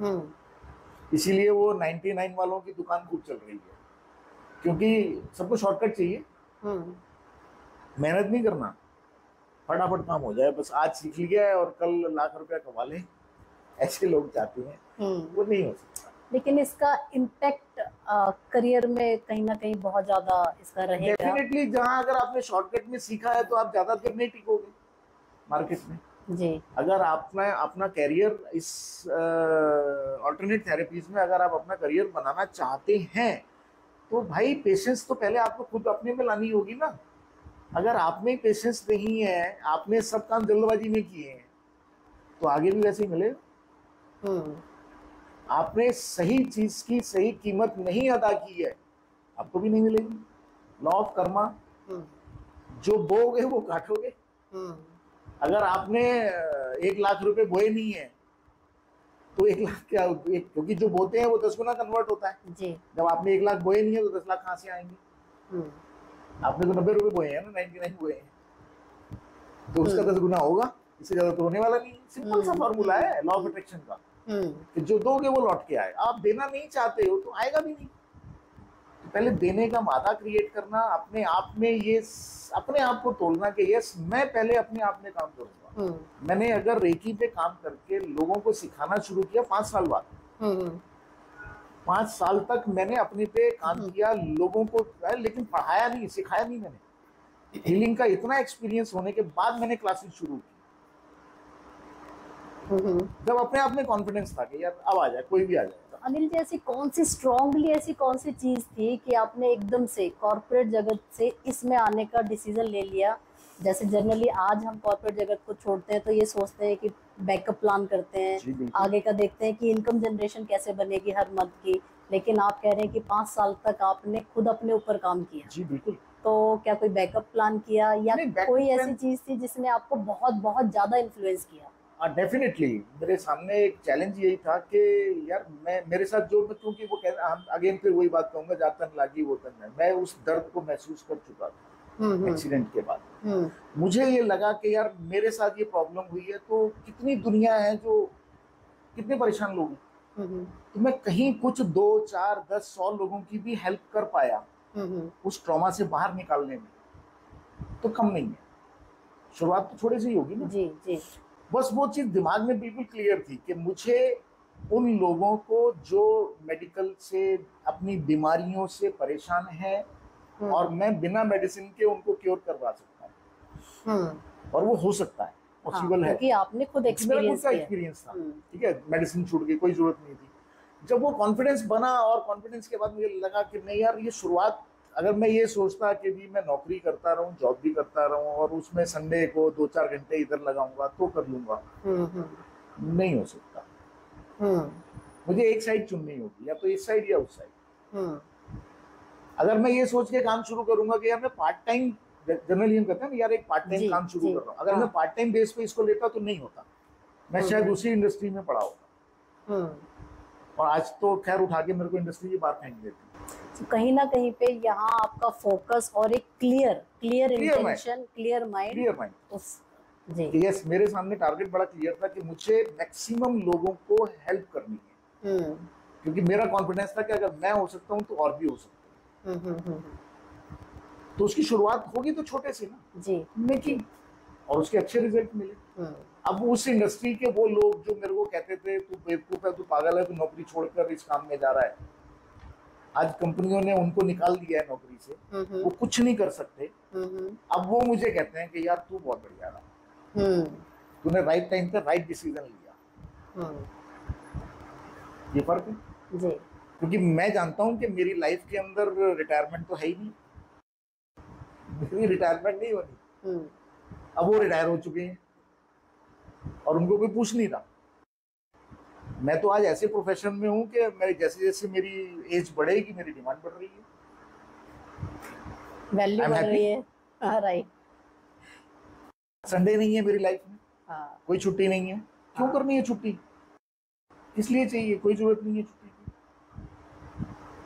हम्म, इसीलिए वो 99 वालों की दुकान खूब चल रही है। क्योंकि सबको शॉर्टकट चाहिए। हम्म, मेहनत नहीं करना। फटाफट काम हो जाए बस आज सीख लिया है और कल लाख रुपया कमा लें। ऐसे लोग चाहते हैं। हम्म। वो नहीं हो सकता। लेकिन इसका इम्पैक्ट करियर में कहीं ना कहीं बहुत ज़्यादा इसका रहेगा। डेफिनेटली जहाँ अगर आपने शॉर्टकट में सीखा है तो आप ज़्यादा देर नहीं टिकोगे मार्केट में। जी। अगर आपने अपना करियर इस ऑल्टरनेट थेरेपीज में अगर आप अपना करियर बनाना चाहते हैं तो भाई पेशेंस तो पहले आपको खुद अपने में लानी होगी ना। अगर आप में पेशेंस नहीं है आपने सब काम जल्दबाजी में किए हैं तो आगे भी वैसे ही मिलेगा हम्म, आपने सही चीज़ की सही कीमत नहीं अदा की है आपको भी नहीं मिलेगी। लॉ ऑफ़ कर्मा जो बोगे वो काटोगे। हम्म, अगर आपने एक लाख रुपए बोए नहीं है तो एक लाख क्या एक, क्योंकि जो बोते हैं वो दस गुना कन्वर्ट होता है। जी। जब आपने एक लाख बोए नहीं है तो दस लाख कहाँ से आएँगे? हम्म, आपने तो नब्बे रुपए बोए हैं ना नाइनटी नाइन बोए हैं। तो उसका हम्म। दस गुना होगा इससे ज़्यादा तो होने वाला नहीं। सिंपल सा हम्म, फॉर्मूला है लॉ ऑफ़ अट्रैक्शन का। हम्म, कि जो दोगे वो लौट के आए। आप देना नहीं चाहते हो तो आएगा भी नहीं। तो पहले देने का मादा क्रिएट करना अपने आप में ये अपने आप को तोड़ना कि यस मैं पहले अपने आप में काम करूँगा। हम्म, मैंने अगर रेकी पे काम करके लोगों को सिखाना शुरू किया पाँच साल बाद। हम्म, पाँच साल तक मैंने अपने पे काम हम्म। किया लोगों को लेकिन पढ़ाया नहीं सिखाया नहीं मैंने। हीलिंग का इतना एक्सपीरियंस होने के बाद मैंने क्लासेस शुरू की। हम्म, जब अपने आप में कॉन्फिडेंस था कि यार अब आ जाए कोई भी आ जाए। अनिल जी ऐसी कौन सी स्ट्रांगली ऐसी कौन सी चीज़ थी कि आपने एकदम से कॉर्पोरेट जगत से इसमें आने का डिसीज़न ले लिया? जैसे जनरली आज हम कॉर्पोरेट जगत को छोड़ते हैं तो ये सोचते हैं कि बैकअप प्लान करते हैं आगे का देखते हैं कि इनकम जनरेशन कैसे बनेगी हर मंथ की। लेकिन आप कह रहे हैं कि पाँच साल तक आपने खुद अपने ऊपर काम किया। जी बिल्कुल। तो क्या कोई बैकअप प्लान किया या कोई ऐसी चीज़ थी जिसने आपको बहुत बहुत ज़्यादा इन्फ्लुएंस किया? डेफिनेटली मेरे सामने एक चैलेंज यही था कि यार मैं मेरे साथ जो क्योंकि वो कह अगेन फिर वही बात कहूँगा जा तन लागी वो तन है। मैं उस दर्द को महसूस कर चुका था। एक्सीडेंट के बाद। हम्म, मुझे ये लगा कि यार मेरे साथ ये प्रॉब्लम हुई है तो कितनी दुनिया है जो कितने परेशान लोग हैं। हम्म, तो मैं कहीं कुछ दो चार दस सौ लोगों की भी हेल्प कर पाया हम्म, उस ट्रॉमा से बाहर निकालने में। तो कम नहीं है। शुरुआत तो थोड़ी सी होगी ना। जी जी। बस वो चीज़ दिमाग में बिल्कुल क्लियर थी कि मुझे उन लोगों को जो मेडिकल से अपनी बीमारियों से परेशान है हम्म, और मैं बिना मेडिसिन के उनको क्योर करवा सकता हूँ। हम्म, और वो हो सकता है पॉसिबल हाँ, है। आपने खुद एक्सपीरियंस एक्सपीरियंस था हम्म, ठीक है? मेडिसिन छूट गई कोई ज़रूरत नहीं थी। जब वो कॉन्फिडेंस बना और कॉन्फिडेंस के बाद मुझे लगा कि नहीं यार ये शुरुआत अगर मैं ये सोचता कि भी मैं नौकरी करता रहूँ जॉब भी करता रहूँ और उसमें संडे को दो चार घंटे इधर लगाऊँगा तो कर लूँगा। हम्म, हम्म, नहीं हो सकता। हम्म, मुझे एक साइड चुननी होगी या तो इस साइड या उस साइड अगर मैं ये सोच के काम शुरू करूँगा कि यार मैं पार्ट टाइम जनरली हम कहते हैं यार एक पार्ट टाइम काम शुरू कर रहा हूँ। अगर हाँ. मैं पार्ट टाइम बेस पे इसको लेता तो नहीं होता। मैं शायद उसी इंडस्ट्री में पड़ा होता। और आज तो खैर उठा के मेरे को इंडस्ट्री की बात फेंक देती तो कहीं ना कहीं पे यहाँ आपका फोकस और एक clear clear intention clear mind clear mind yes मेरे सामने टारगेट बड़ा क्लियर था कि मुझे मैक्सिमम लोगों को हेल्प करनी है। क्योंकि मेरा कॉन्फिडेंस था कि अगर मैं हो सकता हूँ तो और भी हो सकता है। तो उसकी शुरुआत होगी तो छोटे से ना? जी। मेकिंग और उसके अच्छे रिज़ल्ट मिले। अब उस इंडस्ट्री के वो लोग जो मेरे को कहते थे तू बेवकूफ़ है तू पागल है तू नौकरी छोड़कर इस काम में जा रहा है। आज कंपनियों ने उनको निकाल दिया है नौकरी से। वो कुछ नहीं कर सकते। अब वो मुझे कहते हैं कि यार तू बहुत बढ़िया रहा। तूने राइट टाइम पे राइट डिसीज़न लिया। ये फ़र्क है? जी। क्योंकि मैं जानता हूँ कि मेरी लाइफ के अंदर रिटायरमेंट तो है ही नहीं। मेरी रिटायरमेंट नहीं होनी। अब वो रिटायर हो चुके हैं। और उनको कोई पूछ नहीं रहा। मैं तो आज ऐसे प्रोफेशन में हूँ कि मैं जैसे जैसे मेरी एज बढ़ेगी मेरी डिमांड बढ़ रही है। वैल्यू बढ़ रही है। राइट हाँ, संडे नहीं है मेरी लाइफ में। हाँ. कोई छुट्टी नहीं है। क्यों हाँ. करनी है छुट्टी? किस लिए चाहिए कोई ज़रूरत नहीं है छुट्टी।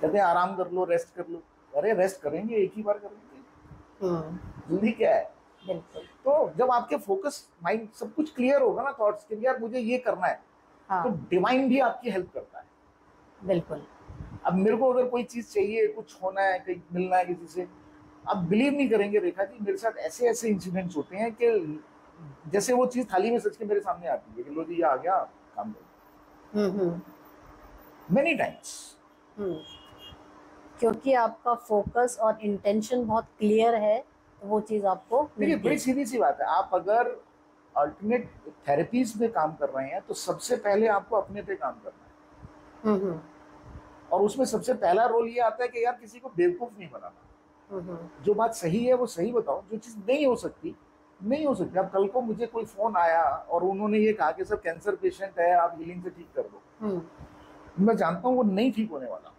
कहते हैं आराम कर लो रेस्ट कर लो। अरे रेस्ट करेंगे एक ही बार करेंगे। हाँ। जल्दी क्या है? बिल्कुल। तो जब आपके फोकस माइंड सब कुछ क्लियर होगा ना थॉट्स के यार मुझे ये करना है हाँ. तो डिवाइन भी आपकी हेल्प करता है। बिल्कुल। अब मेरे को अगर कोई चीज़ चाहिए कुछ होना है कहीं मिलना है किसी से आप बिलीव नहीं करेंगे रेखा जी मेरे साथ ऐसे ऐसे इंसिडेंट्स होते हैं कि जैसे वो चीज़ थाली में सच के मेरे सामने आती है कि लो जी ये आ गया काम करो। मेनी टाइम्स क्योंकि आपका फोकस और इंटेंशन बहुत क्लियर है तो वो चीज़ आपको बड़ी सीधी सी बात है। आप अगर अल्टरनेट थेरेपीज में काम कर रहे हैं तो सबसे पहले आपको अपने पे काम करना है। हम्म, हम्म। और उसमें सबसे पहला रोल ये आता है कि यार किसी को बेवकूफ़ नहीं बनाना। हम्म, जो बात सही है वो सही बताओ। जो चीज़ नहीं हो सकती नहीं हो सकती। अब कल को मुझे कोई फ़ोन आया और उन्होंने ये कहा कि सर कैंसर पेशेंट है आप हीलिंग से ठीक कर दो। मैं जानता हूँ वो नहीं ठीक होने वाला।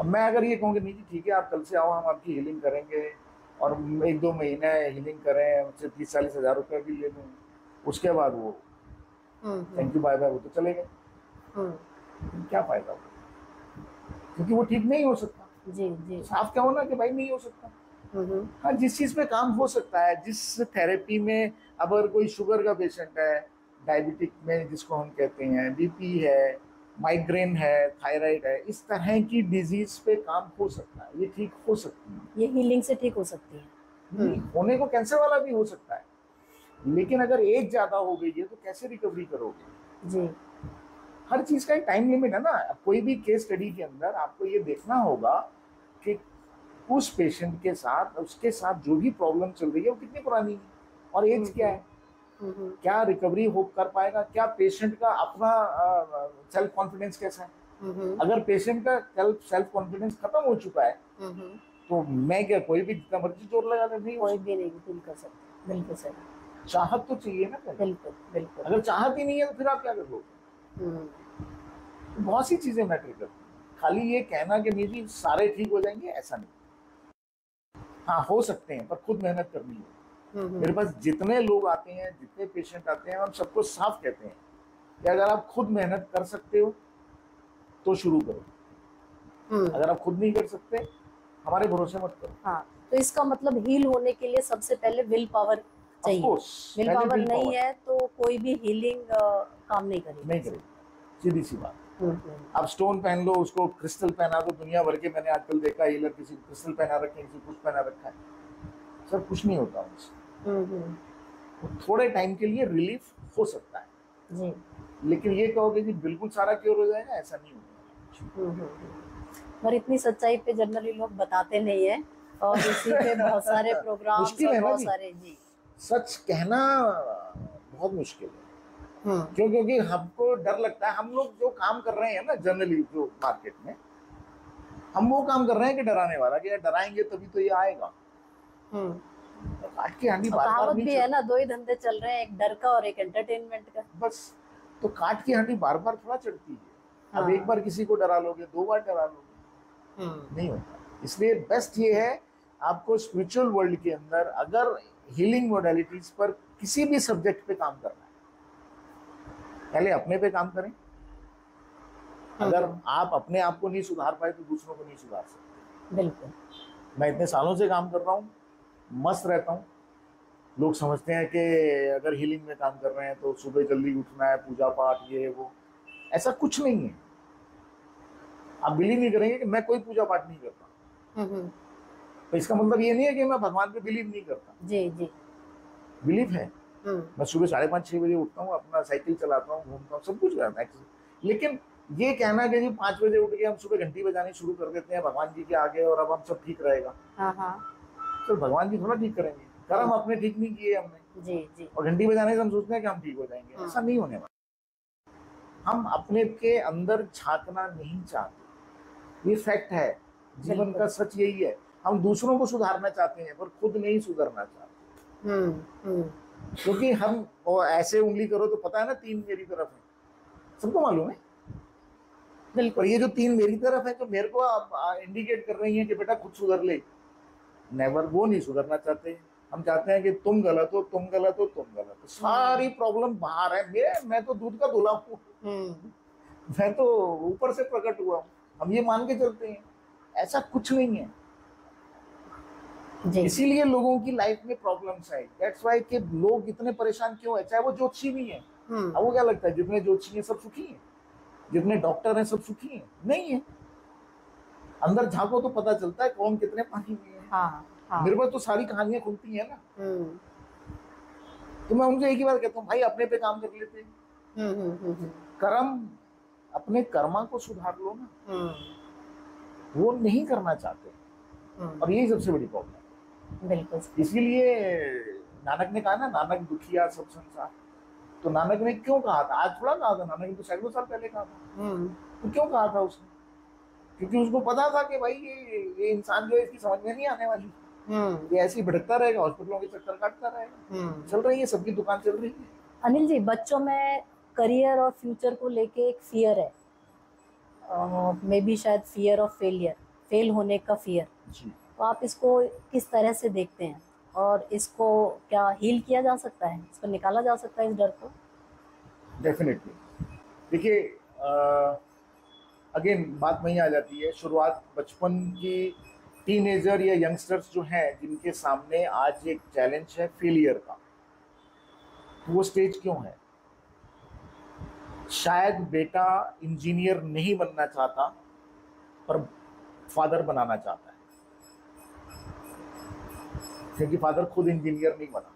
अब मैं अगर ये कहूँगी नहीं जी ठीक है आप कल से आओ हम आपकी हीलिंग करेंगे और एक दो महीने हीलिंग करें उनसे तीस चालीस हज़ार रुपये भी ले लूँ। उसके बाद वो थैंक यू बाय बाय वो तो चले गए। हम्म। क्या फ़ायदा क्योंकि वो ठीक नहीं हो सकता। जी जी। साफ़ क्या होना कि भाई नहीं हो सकता। हम्म। हाँ जिस चीज़ पे काम हो सकता है जिस थेरेपी में अगर कोई शुगर का पेशेंट है डायबिटिक में जिसको हम कहते हैं बीपी है माइग्रेन है थायराइड है इस तरह की डिज़ीज़ पे काम हो सकता है ये ठीक हो सकती है। ये हीलिंग से ठीक हो सकती है। हम्म, होने को कैंसर वाला भी हो सकता है लेकिन अगर एज ज़्यादा हो गई है तो कैसे रिकवरी करोगे? जी। हर चीज़ का एक टाइम लिमिट है ना। कोई भी केस स्टडी के अंदर आपको ये देखना होगा कि उस पेशेंट के साथ उसके साथ जो भी प्रॉब्लम चल रही है वो कितनी पुरानी है और एज क्या है। क्या रिकवरी हो कर पाएगा? क्या पेशेंट का अपना सेल्फ कॉन्फिडेंस कैसा है? अगर पेशेंट का सेल्फ कॉन्फिडेंस खत्म हो चुका है तो मैं क्या कोई भी जितना मर्ज़ी ज़ोर लगा दे नहीं कोई भी नहीं बिल्कुल सर बिल्कुल सर चाहत तो चाहिए ना बिल्कुल बिल्कुल। अगर चाहत ही नहीं है तो फिर आप क्या करोगे? हम्म। बहुत सी चीज़ें मैटर करती खाली ये कहना कि मेरी सारे ठीक हो जाएँगे ऐसा नहीं। हाँ हो सकते हैं पर खुद मेहनत करनी है। मेरे पास जितने लोग आते हैं जितने पेशेंट आते हैं हम सबको साफ़ कहते हैं कि अगर आप खुद मेहनत कर सकते हो तो शुरू करो। हम्म। अगर आप खुद नहीं कर सकते हमारे भरोसे मत करो। हाँ तो इसका मतलब हील होने के लिए सबसे पहले विल पावर चाहिए। विल पावर नहीं है तो कोई भी हीलिंग काम नहीं करेगी। नहीं करेगी। सीधी सी बात। हम्म, हम्म। आप स्टोन पहन लो उसको क्रिस्टल पहना दो दुनिया भर के मैंने आजकल देखा हीलर किसी क्रिस्टल पहना रखे किसी कुछ पहना रखा है। सर कुछ नहीं होता उनसे। थोड़े टाइम के लिए रिलीफ हो सकता है। जी। लेकिन ये कहोगे कि बिल्कुल सारा क्योर हो जाएगा ऐसा नहीं होगा। और इतनी सच्चाई पे जनरली लोग बताते नहीं है और इसी पे बहुत सारे प्रोग्राम बहुत सारे जी। सच कहना बहुत मुश्किल है। हम्म। क्यों? क्योंकि हमको डर लगता है। हम लोग जो काम कर रहे हैं ना जनरली जो मार्केट में हम वो काम कर रहे हैं कि डराने वाला कि डराएँगे तभी तो ये आएगा। हम्म। काट की हांडी बार बार भी है ना दो ही धंधे चल रहे हैं एक डर का और एक एंटरटेनमेंट का। बस तो काट की हड्डी बार बार थोड़ा चढ़ती है। अब हाँ। एक बार किसी को डरा लोगे दो बार डरा लोगे। हम्म, नहीं होता। इसलिए बेस्ट ये है आपको स्पिरिचुअल वर्ल्ड के अंदर अगर हीलिंग मोडालिटीज पर किसी भी सब्जेक्ट पे काम करना है पहले अपने पे काम करें। अगर हम्म, आप अपने आप को नहीं सुधार पाए तो दूसरों को नहीं सुधार सकते। बिल्कुल। मैं इतने सालों से काम कर रहा हूँ मस्त रहता हूँ। लोग समझते हैं कि अगर हीलिंग में काम कर रहे हैं तो सुबह जल्दी उठना है पूजा पाठ ये वो। ऐसा कुछ नहीं है। आप बिलीव नहीं करेंगे कि मैं कोई पूजा पाठ नहीं करता। हम्म, हम्म, तो इसका मतलब ये नहीं है कि मैं भगवान पे बिलीव नहीं करता। जी जी। बिलीव है। हम्म, मैं सुबह साढ़े पाँच छः बजे उठता हूँ अपना साइकिल चलाता हूँ घूमता हूँ सब कुछ करता है। लेकिन ये कहना कि जी पाँच बजे उठ के हम सुबह घंटी बजानी शुरू कर देते हैं भगवान जी के आगे और अब हम सब ठीक रहेगा। हाँ हाँ तो भगवान जी थोड़ा ठीक करेंगे। कर्म अपने ठीक नहीं किए हमने। जी जी। और घंटी बजाने से हम सोचते हैं कि हम ठीक हो जाएँगे। हाँ। ऐसा नहीं होने वाला। हम अपने के अंदर झांकना नहीं चाहते। ये फैक्ट है। जीवन का सच यही है। हम दूसरों को सुधारना चाहते हैं पर खुद नहीं सुधरना चाहते। हम्म, हम्म, क्योंकि हम और ऐसे उंगली करो तो पता है ना तीन मेरी तरफ़ है। सबको मालूम है? बिल्कुल। ये जो तीन मेरी तरफ़ है तो मेरे को इंडिकेट कर रही है कि बेटा खुद सुधर ले। नेवर वो नहीं सुधरना चाहते हम चाहते हैं कि तुम गलत हो तुम गलत हो तुम गलत हो। सारी प्रॉब्लम बाहर है। मैं मैं तो दूध का धुला हूँ। हम्म, मैं तो ऊपर से प्रकट हुआ हूँ। हम ये मान के चलते हैं। ऐसा कुछ नहीं है। इसीलिए लोगों की लाइफ में प्रॉब्लम्स है दैट्स वाई कि लोग इतने परेशान क्यों है? चाहे वो ज्योतिषी भी है। हम्म, अब वो क्या लगता है? जितने ज्योतिषी हैं सब सुखी हैं। जितने डॉक्टर हैं सब सुखी हैं। नहीं है। अंदर झांको तो पता चलता है कौन कितने पानी में है। हाँ हाँ। मेरे पास तो सारी कहानियाँ खुलती है ना। हम्म, तो मैं उनसे एक ही बात कहता हूँ भाई अपने पे काम कर लेते हैं। हम्म, हम्म, कर्म अपने कर्मा को सुधार लो ना। वो नहीं करना चाहते। और यही सबसे बड़ी प्रॉब्लम है। बिल्कुल इसीलिए नानक ने कहा ना नानक दुखिया सब संसार। तो नानक ने क्यों कहा था? आज थोड़ा कहा था नानक ने तो सैकड़ों साल पहले कहा था। तो क्यों कहा था उसने? क्योंकि उसको पता था कि भाई ये ये इंसान जो है इसकी समझ में नहीं आने वाली। हम्म, ये ऐसे ही भटकता रहेगा हॉस्पिटलों के चक्कर काटता रहेगा। हम्म। चल रही है सबकी दुकान चल रही है। अनिल जी बच्चों में करियर और फ्यूचर को लेके एक फियर है। मे बी शायद फियर ऑफ़ फेलियर फेल होने का फियर तो आप इसको किस तरह से देखते हैं? और इसको क्या हील किया जा सकता है? इसको निकाला जा सकता है इस डर को? डेफिनेटली देखिए अगेन बात वहीं आ जाती है। शुरुआत बचपन की टीनेजर या यंगस्टर्स जो हैं जिनके सामने आज एक चैलेंज है फेलियर का। तो वो स्टेज क्यों है? शायद बेटा इंजीनियर नहीं बनना चाहता पर फादर बनाना चाहता है। क्योंकि फादर खुद इंजीनियर नहीं बना।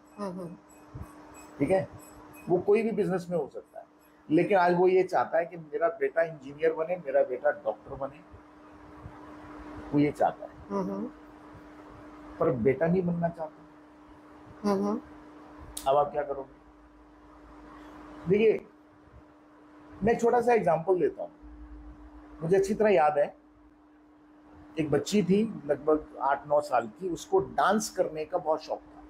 ठीक है? वो कोई भी बिज़नेस में हो सकता है। लेकिन आज वो ये चाहता है कि मेरा बेटा इंजीनियर बने मेरा बेटा डॉक्टर बने वो ये चाहता है। पर बेटा नहीं बनना चाहता। अब आप क्या करोगे? देखिए मैं छोटा सा एग्जांपल देता हूँ। मुझे अच्छी तरह याद है। एक बच्ची थी लगभग आठ नौ साल की। उसको डांस करने का बहुत शौक था।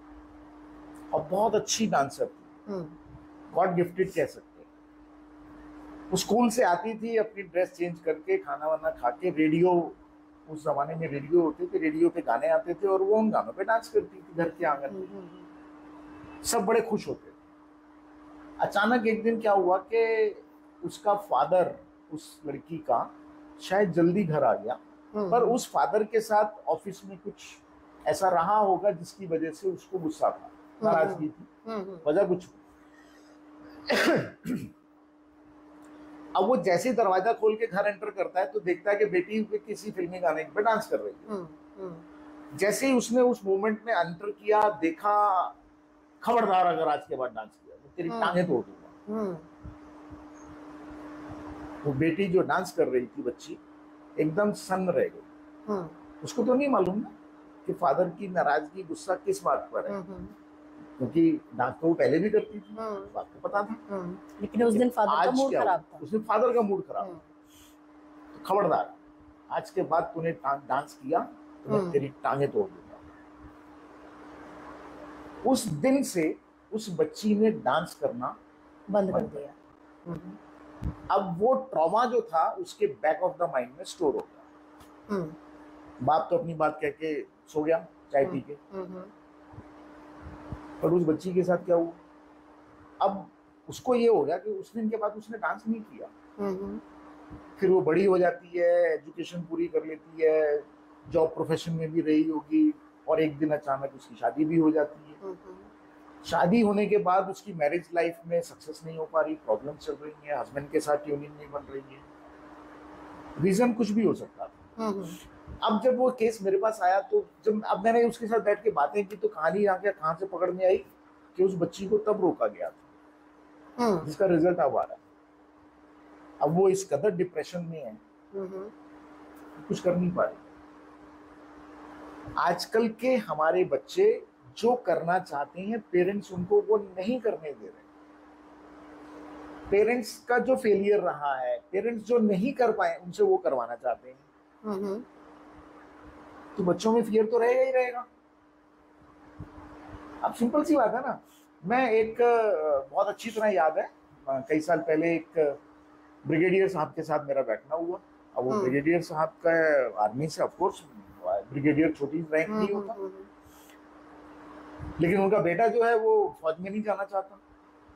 और बहुत अच्छी डांसर थी। गॉड गिफ्टेड कह सकते स्कूल से आती थी अपनी ड्रेस चेंज करके खाना वाना खा के रेडियो उस जमाने में रेडियो होते थे रेडियो पे गाने आते थे और वो उन गानों पे डांस करती थी घर के आँगन में। सब बड़े खुश होते थे। अचानक एक दिन क्या हुआ कि उसका फादर उस लड़की का शायद जल्दी घर आ गया। पर उस फादर के साथ ऑफ़िस में कुछ ऐसा रहा होगा जिसकी वजह से उसको गुस्सा था नाराज़गी थी। वजह कुछ अब वो जैसे ही दरवाज़ा खोल के घर एंटर करता है तो देखता है कि बेटी किसी फिल्मी गाने पे डांस कर रही है। जैसे ही उसने उस मोमेंट में एंटर किया देखा खबरदार अगर आज के बाद डांस किया तो तेरी हम्म। टांगे तोड़ दूँगा। वो बेटी जो डांस कर रही थी बच्ची एकदम सन्न रह गई। उसको तो नहीं मालूम ना कि फादर की नाराज़गी गुस्सा किस बात पर है। क्योंकि डांस तो वो पहले भी करती थी बात को पता था। लेकिन उस दिन फादर का मूड खराब? था। उसमें फादर का मूड खराब। हम्म, तो खबरदार आज के बाद तूने डांस किया तो मैं। तेरी टांगे तोड़ दूँगा। उस दिन से उस बच्ची ने डांस करना बंद कर दिया। हम्म, अब वो ट्रॉमा जो था उसके बैक ऑफ़ द माइंड में स्टोर हो गया। हम्म, बाप तो अपनी बात कह के सो गया चाय पी के। हम्म, पर उस बच्ची के साथ क्या हुआ? अब उसको ये हो गया कि उस दिन के बाद उसने डांस नहीं किया। हम्म, फिर वो बड़ी हो जाती है एजुकेशन पूरी कर लेती है जॉब प्रोफेशन में भी रही होगी और एक दिन अचानक उसकी शादी भी हो जाती है। हम्म, शादी होने के बाद उसकी मैरिज लाइफ में सक्सेस नहीं हो पा रही प्रॉब्लम चल रही है हस्बैंड के साथ ट्यूनिंग नहीं बन रही है। रीजन कुछ भी हो सकता था। हम्म, अब जब वो केस मेरे पास आया तो जब अब मैंने उसके साथ बैठ के बातें की तो कहानी आके कहाँ से पकड़ में आई कि उस बच्ची को तब रोका गया था हम्म, जिसका रिज़ल्ट अब आ रहा है। अब वो इस कदर डिप्रेशन में है हम्म, कुछ कर नहीं पा रही। आजकल के हमारे बच्चे जो करना चाहते हैं पेरेंट्स उनको वो नहीं करने दे रहे। पेरेंट्स का जो फेलियर रहा है पेरेंट्स जो नहीं कर पाए उनसे वो करवाना चाहते हैं। हम्म, तो बच्चों में फियर तो रहेगा ही रहेगा। अब सिंपल सी बात है ना। मैं एक बहुत अच्छी तरह याद है। कई साल पहले एक ब्रिगेडियर साहब के साथ मेरा बैठना हुआ। अब वो हम्म। ब्रिगेडियर साहब का आर्मी से ऑफकोर्स ब्रिगेडियर छोटी रैंक नहीं हम्म, होता। हम्म, लेकिन उनका बेटा जो है वो फौज में नहीं जाना चाहता।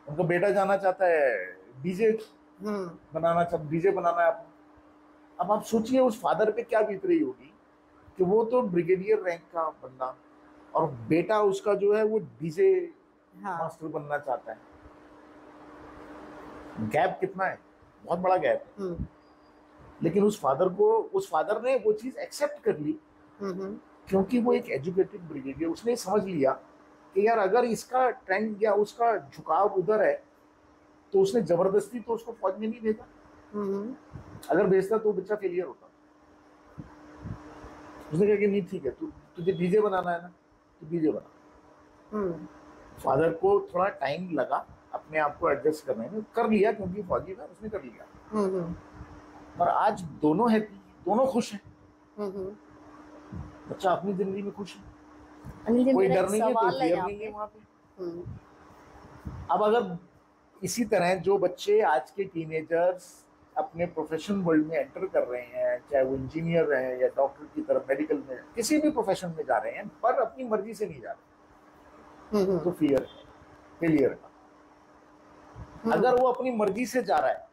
उनका बेटा जाना चाहता है डीजे हम्म, बनाना चाहता डीजे बनाना है अपना। अब आप सोचिए उस फादर पे क्या बीत रही होगी। कि वो तो ब्रिगेडियर रैंक का बंदा और बेटा उसका जो है वो डीजे हाँ। मास्टर बनना चाहता है। गैप कितना है? बहुत बड़ा गैप है। हम्म, लेकिन उस फादर को उस फादर ने वो चीज़ एक्सेप्ट कर ली। हम्म, क्योंकि वो एक एजुकेटेड ब्रिगेडियर उसने समझ लिया कि यार अगर इसका ट्रेंड या उसका झुकाव उधर है तो उसने ज़बरदस्ती तो उसको फौज में नहीं भेजा। हम्म, अगर भेजता तो बच्चा फेलियर होता। उसने कहा कि नहीं ठीक है तू तुझे डीजे बनाना है ना तो डीजे बना। हम्म, फादर को थोड़ा टाइम लगा अपने आप को एडजस्ट करने में कर लिया क्योंकि फौजी था उसने कर लिया। हम्म, पर आज दोनों हैप्पी दोनों खुश हैं। हम्म। बच्चा अपनी ज़िंदगी में खुश है। कोई डर नहीं है कोई फियर नहीं है वहाँ पे। हम्म, अब अगर इसी तरह जो बच्चे आज के टीनेजर्स अपने प्रोफेशन वर्ल्ड में एंटर कर रहे हैं चाहे वो इंजीनियर है या डॉक्टर की तरफ़ मेडिकल में किसी भी प्रोफेशन में जा रहे हैं पर अपनी मर्ज़ी से नहीं जा रहे। हम्म, तो फियर है फेलियर का हम्म, अगर वो अपनी मर्ज़ी से जा रहा है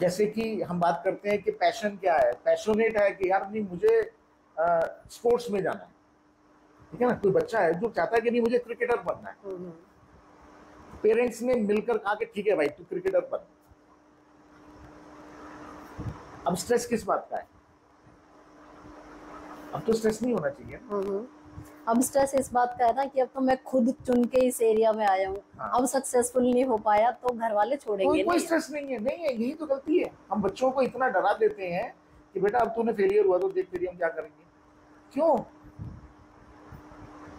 जैसे कि हम बात करते हैं कि पैशन क्या है पैशनेट है कि यार नहीं मुझे स्पोर्ट्स में जाना है। ठीक है ना? कोई बच्चा है जो चाहता है कि नहीं मुझे क्रिकेटर बनना है। हम्म, पेरेंट्स ने मिलकर कहा कि ठीक है भाई तू क्रिकेटर बन। अब स्ट्रेस किस बात का है? अब तो स्ट्रेस नहीं होना चाहिए। हम्म। अब स्ट्रेस इस बात का है ना कि अब तो मैं खुद चुन के इस एरिया में आया हूँ। हाँ। अब सक्सेसफुल नहीं हो पाया तो घर वाले छोड़ेंगे कोई कोई स्ट्रेस नहीं है। नहीं है यही तो गलती है। हम बच्चों को इतना डरा देते हैं कि बेटा अब तूने फेलियर हुआ तो देख तेरी हम क्या करेंगे। क्यों?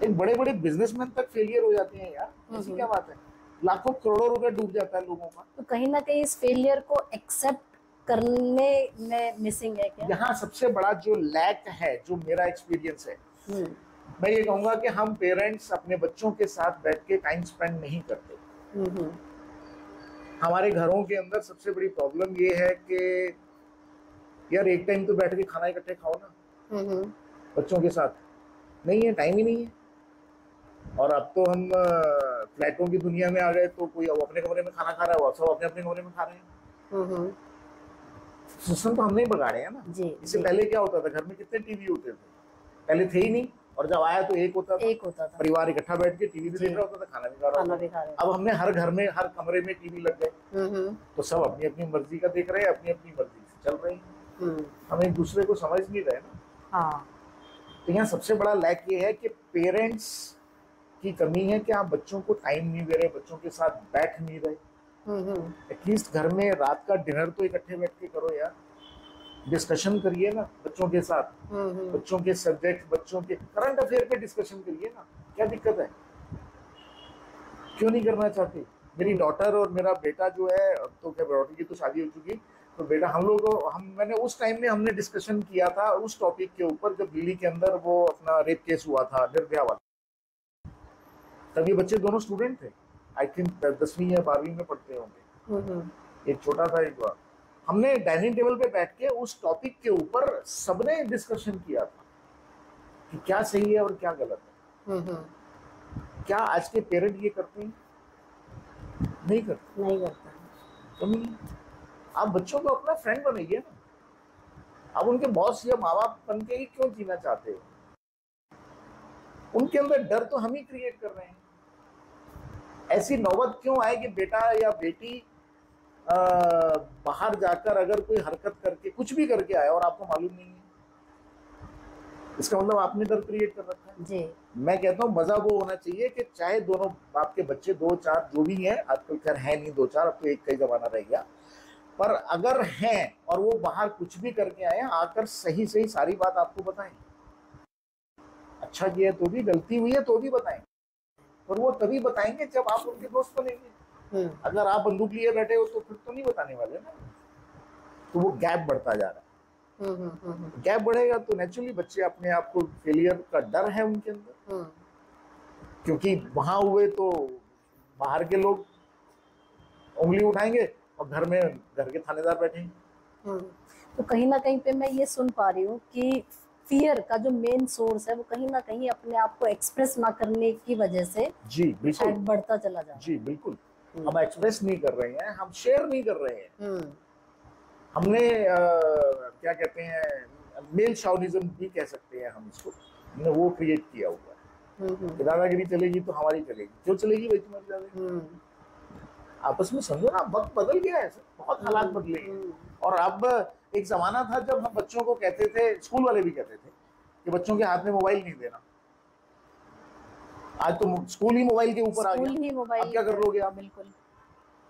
एक बड़े बड़े बिजनेसमैन तक फेलियर हो जाते हैं यार। ऐसी हम्म। क्या बात है? लाखों करोड़ों रुपए डूब जाता है लोगों का। तो कहीं ना कहीं इस फेलियर को एक्सेप्ट करने में मिसिंग है क्या? यहाँ सबसे बड़ा जो लैक है जो मेरा एक्सपीरियंस है हम्म, मैं ये कहूँगा कि हम पेरेंट्स अपने बच्चों के साथ बैठ के टाइम स्पेंड नहीं करते। हमारे घरों के अंदर सबसे बड़ी प्रॉब्लम ये है कि यार एक टाइम तो बैठ के खाना इकट्ठे खाओ ना। बच्चों के साथ। नहीं है टाइम ही नहीं है। और अब तो हम फ्लैटों की दुनिया में आ गए तो कोई अब अपने कमरे में खाना खा रहा है वो सब अपने अपने कमरे में खा रहे हैं। सिस्टम तो हमने ही बगाड़े हैं ना। जी इससे पहले क्या होता था घर में कितने टीवी होते थे? पहले थे ही नहीं और जब आया तो एक होता था। एक होता था। परिवार इकट्ठा बैठ के टीवी भी देख रहा होता था खाना भी खा रहा होता था। अब हमने हर घर में हर कमरे में टीवी लग गए। हम्म, हम्म, तो सब अपनी अपनी मर्ज़ी का देख रहे हैं अपनी अपनी मर्ज़ी से चल रहे हैं। हम्म, हम एक दूसरे को समझ नहीं रहे ना। हाँ। तो यहाँ सबसे बड़ा लैक ये है कि पेरेंट्स की कमी है कि आप बच्चों को टाइम नहीं दे रहे बच्चों के साथ बैठ नहीं रहे। एटलीस्ट घर में रात का डिनर तो इकट्ठे बैठ के करो यार। डिस्कशन करिए ना बच्चों के साथ। हम्म, हम्म, बच्चों के सब्जेक्ट बच्चों के करंट अफेयर पे डिस्कशन करिए ना। क्या दिक्कत है? क्यों नहीं करना चाहते? मेरी डॉटर और मेरा बेटा जो है अब तो क्या डॉटर की तो शादी हो चुकी। तो बेटा हम लोग हम मैंने उस टाइम में हमने डिस्कशन किया था उस टॉपिक के ऊपर जब दिल्ली के अंदर वो अपना रेप केस हुआ था निर्भया वाला। तब ये बच्चे दोनों स्टूडेंट थे। आई थिंक दसवीं या बारहवीं में पढ़ते होंगे। एक छोटा सा एक बार। हमने डाइनिंग टेबल पे बैठ के उस टॉपिक के ऊपर सबने डिस्कशन किया था कि क्या सही है और क्या गलत है। क्या आज के पेरेंट ये करते हैं? नहीं करते। नहीं करता। तो आप बच्चों को अपना फ्रेंड बनाइए ना। आप उनके बॉस या माँ बाप बन के ही क्यों जीना चाहते हो? उनके अंदर डर तो हम ही क्रिएट कर रहे हैं। ऐसी नौबत क्यों आए कि बेटा या बेटी आ, बाहर जाकर अगर कोई हरकत करके कुछ भी करके आया और आपको मालूम नहीं है? इसका मतलब आपने डर क्रिएट कर रखा है? जी। मैं कहता हूँ मज़ा वो होना चाहिए कि चाहे दोनों बाप के बच्चे दो चार जो भी हैं आजकल खैर है नहीं दो चार अब तो एक का ही जमाना रह गया। पर अगर हैं और वो बाहर कुछ भी करके आए आकर सही सही सारी बात आपको बताएँ। अच्छा किया तो भी गलती हुई है तो भी बताएँ। पर वो तभी बताएँगे जब आप उनके दोस्त बनेंगे। हम्म, अगर आप बंदूक लिए बैठे हो तो फिर तो नहीं बताने वाले ना। तो वो गैप बढ़ता जा रहा है। हम्म, हम्म, गैप बढ़ेगा तो नेचुरली बच्चे अपने आप को फेलियर का डर है उनके अंदर। क्योंकि वहाँ हुए तो बाहर के लोग उंगली उठाएँगे और घर में घर के थानेदार बैठेंगे। तो कहीं ना कहीं पे मैं ये सुन पा रही हूँ कि फियर का जो मेन सोर्स है वो कहीं ना कहीं अपने आप को एक्सप्रेस ना करने की वजह से जी बिल्कुल। बढ़ता चला जा जी बिल्कुल। हम एक्सप्रेस नहीं कर रहे हैं हम शेयर नहीं कर रहे हैं। हम्म, हमने अ, क्या कहते हैं मेल शाउनिज्म भी कह सकते हैं हम इसको। हमने वो क्रिएट किया हुआ है। हम्म, हम्म, कि दादागिरी चलेगी तो हमारी चलेगी। जो चलेगी भाई तुम्हारी हम्म, आपस में समझो ना वक्त बदल गया है सर बहुत हालात बदले हैं। हम्म, और अब एक जमाना था जब हम बच्चों को कहते थे स्कूल वाले भी कहते थे कि बच्चों के हाथ में मोबाइल नहीं देना। आज तो स्कूल ही मोबाइल के ऊपर आ गया। ही अब क्या कर लोगे आप? बिल्कुल।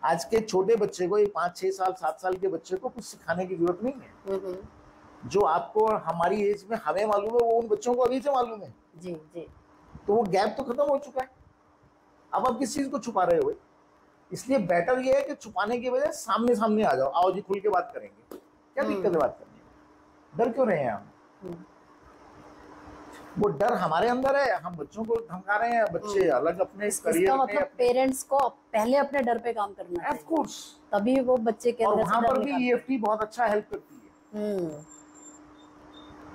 आज के छोटे बच्चे को ये पाँच छह साल सात साल के बच्चे को कुछ सिखाने की ज़रूरत नहीं है। हम्म, हम्म, जो आपको हमारी एज में हमें मालूम है वो उन बच्चों को अभी से मालूम है। जी जी। तो वो गैप तो खत्म हो चुका है। अब आप किस चीज़ को छुपा रहे हो इसलिए बेटर ये है कि छुपाने की बजाय सामने सामने आ जाओ। आओ जी खुल के बात करेंगे। क्या हम्म। दिक्कत है बात करने में? डर क्यों रहे हैं हम? हम्म, वो डर हमारे अंदर है हम बच्चों को धमका रहे हैं बच्चे हम्म। अलग अपने करियर में मतलब पेरेंट्स को पहले अपने डर पे काम करना ऑफ़ कोर्स तभी वो बच्चे के और अंदर वहाँ पर भी ईएफटी बहुत अच्छा हेल्प करती है। हम्म,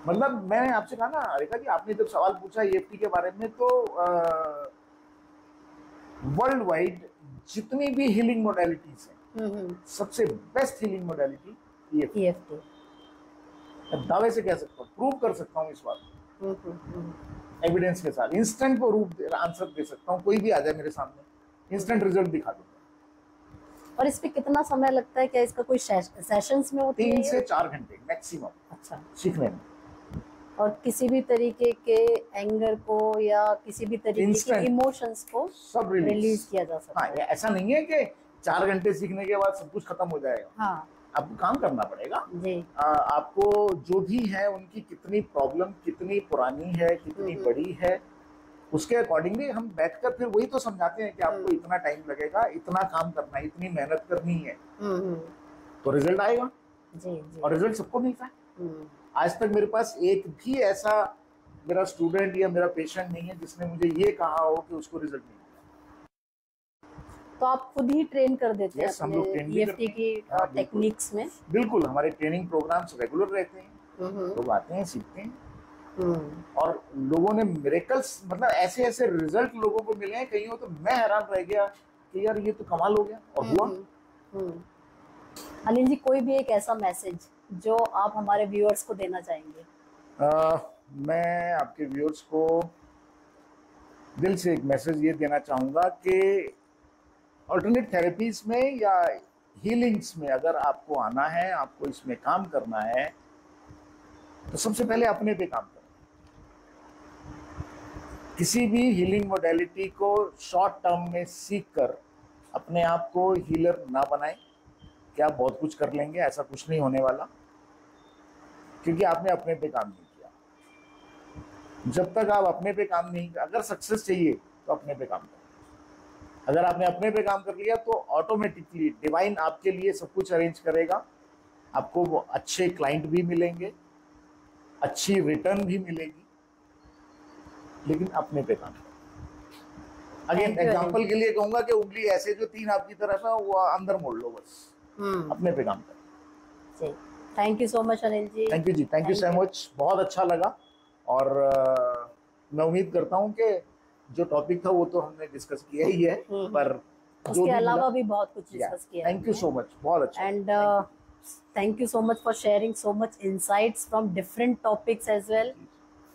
मतलब मैंने आपसे कहा ना रेखा जी आपने जब सवाल पूछा ईएफटी के बारे में तो वर्ल्ड वाइड जितनी भी हीलिंग मोडेलिटीज हैं हम्म, हम्म, सबसे बेस्ट हीलिंग मोडेलिटी ईएफटी दावे से कह सकता हूँ प्रूव कर सकता हूँ इस बात हम्म, हम्म, हम्म, एविडेंस के साथ इंस्टेंट को रूप आंसर दे सकता हूँ कोई भी आ जाए मेरे सामने इंस्टेंट रिज़ल्ट दिखा दूँगा। और इस पे कितना समय लगता है? क्या इसका कोई सेशंस में होती तीन है? से चार घंटे मैक्सिमम अच्छा। सीखने में। और किसी भी तरीके के एंगर को या किसी भी तरीके Instant. के इमोशंस को सब रिलीज़ रिलीज़ किया जा सकता हाँ है। ये ऐसा नहीं है कि चार घंटे सीखने के बाद सब कुछ खत्म हो जाएगा। हाँ। आपको काम करना पड़ेगा। जी। आ, आपको जो भी है उनकी कितनी प्रॉब्लम कितनी पुरानी है कितनी हम्म। बड़ी है उसके अकॉर्डिंगली हम बैठकर फिर वही तो समझाते हैं कि आपको हम्म। इतना टाइम लगेगा इतना काम करना है इतनी मेहनत करनी है। हम्म, हम्म, तो रिज़ल्ट आएगा। जी जी। और रिज़ल्ट सबको मिलता है। आज तक मेरे पास एक भी ऐसा मेरा स्टूडेंट या मेरा पेशेंट नहीं है जिसने मुझे ये कहा हो कि उसको रिज़ल्ट नहीं तो आप खुद ही ट्रेन कर देते हैं Yes, हम लोग भी की हाँ, टेक्निक्स में। बिल्कुल हमारे ट्रेनिंग प्रोग्राम्स रेगुलर रहते हैं। लोग आते हैं सीखते हैं। हम्म, और लोगों ने मिरेकल्स मतलब ऐसे ऐसे रिज़ल्ट लोगों को मिले हैं कहीं हो तो मैं हैरान रह गया कि यार ये तो कमाल हो गया। और हुआ हम्म। अनिल जी कोई भी एक ऐसा मैसेज जो आप हमारे व्यूअर्स को देना चाहेंगे? आ, मैं आपके व्यूअर्स को दिल से एक मैसेज ये देना चाहूँगा कि ऑल्टरनेट थेरेपीज में या हीलिंग्स में अगर आपको आना है, आपको इसमें काम करना है तो सबसे पहले अपने पे काम करें। किसी भी हीलिंग मोडेलिटी को शॉर्ट टर्म में सीख कर अपने आप को हीलर ना बनाएँ। कि आप बहुत कुछ कर लेंगे, ऐसा कुछ नहीं होने वाला। क्योंकि आपने अपने पे काम नहीं किया। जब तक आप अपने पे काम नहीं, अगर सक्सेस चाहिए तो अपने पे काम करें। अगर आपने अपने पे काम कर लिया तो ऑटोमेटिकली डिवाइन आपके लिए सब कुछ अरेंज करेगा। आपको वो अच्छे क्लाइंट भी मिलेंगे अच्छी रिटर्न भी मिलेगी लेकिन अपने पे काम करें। अगेन एग्जांपल के लिए कहूँगा कि उंगली ऐसे जो तीन आपकी तरफ़ है वो अंदर मोड़ लो बस। हम्म। अपने पे काम कर। Thank you so much Anil ji. Thank you ji thank you so much बहुत अच्छा लगा। और uh, मैं उम्मीद करता हूँ कि जो टॉपिक था वो तो हमने डिस्कस किया ही है पर उसके अलावा भी बहुत कुछ डिस्कस किया थैंक यू सो मच बहुत अच्छा। And thank you so much for sharing so much insights from different topics as well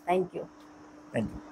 thank you thank you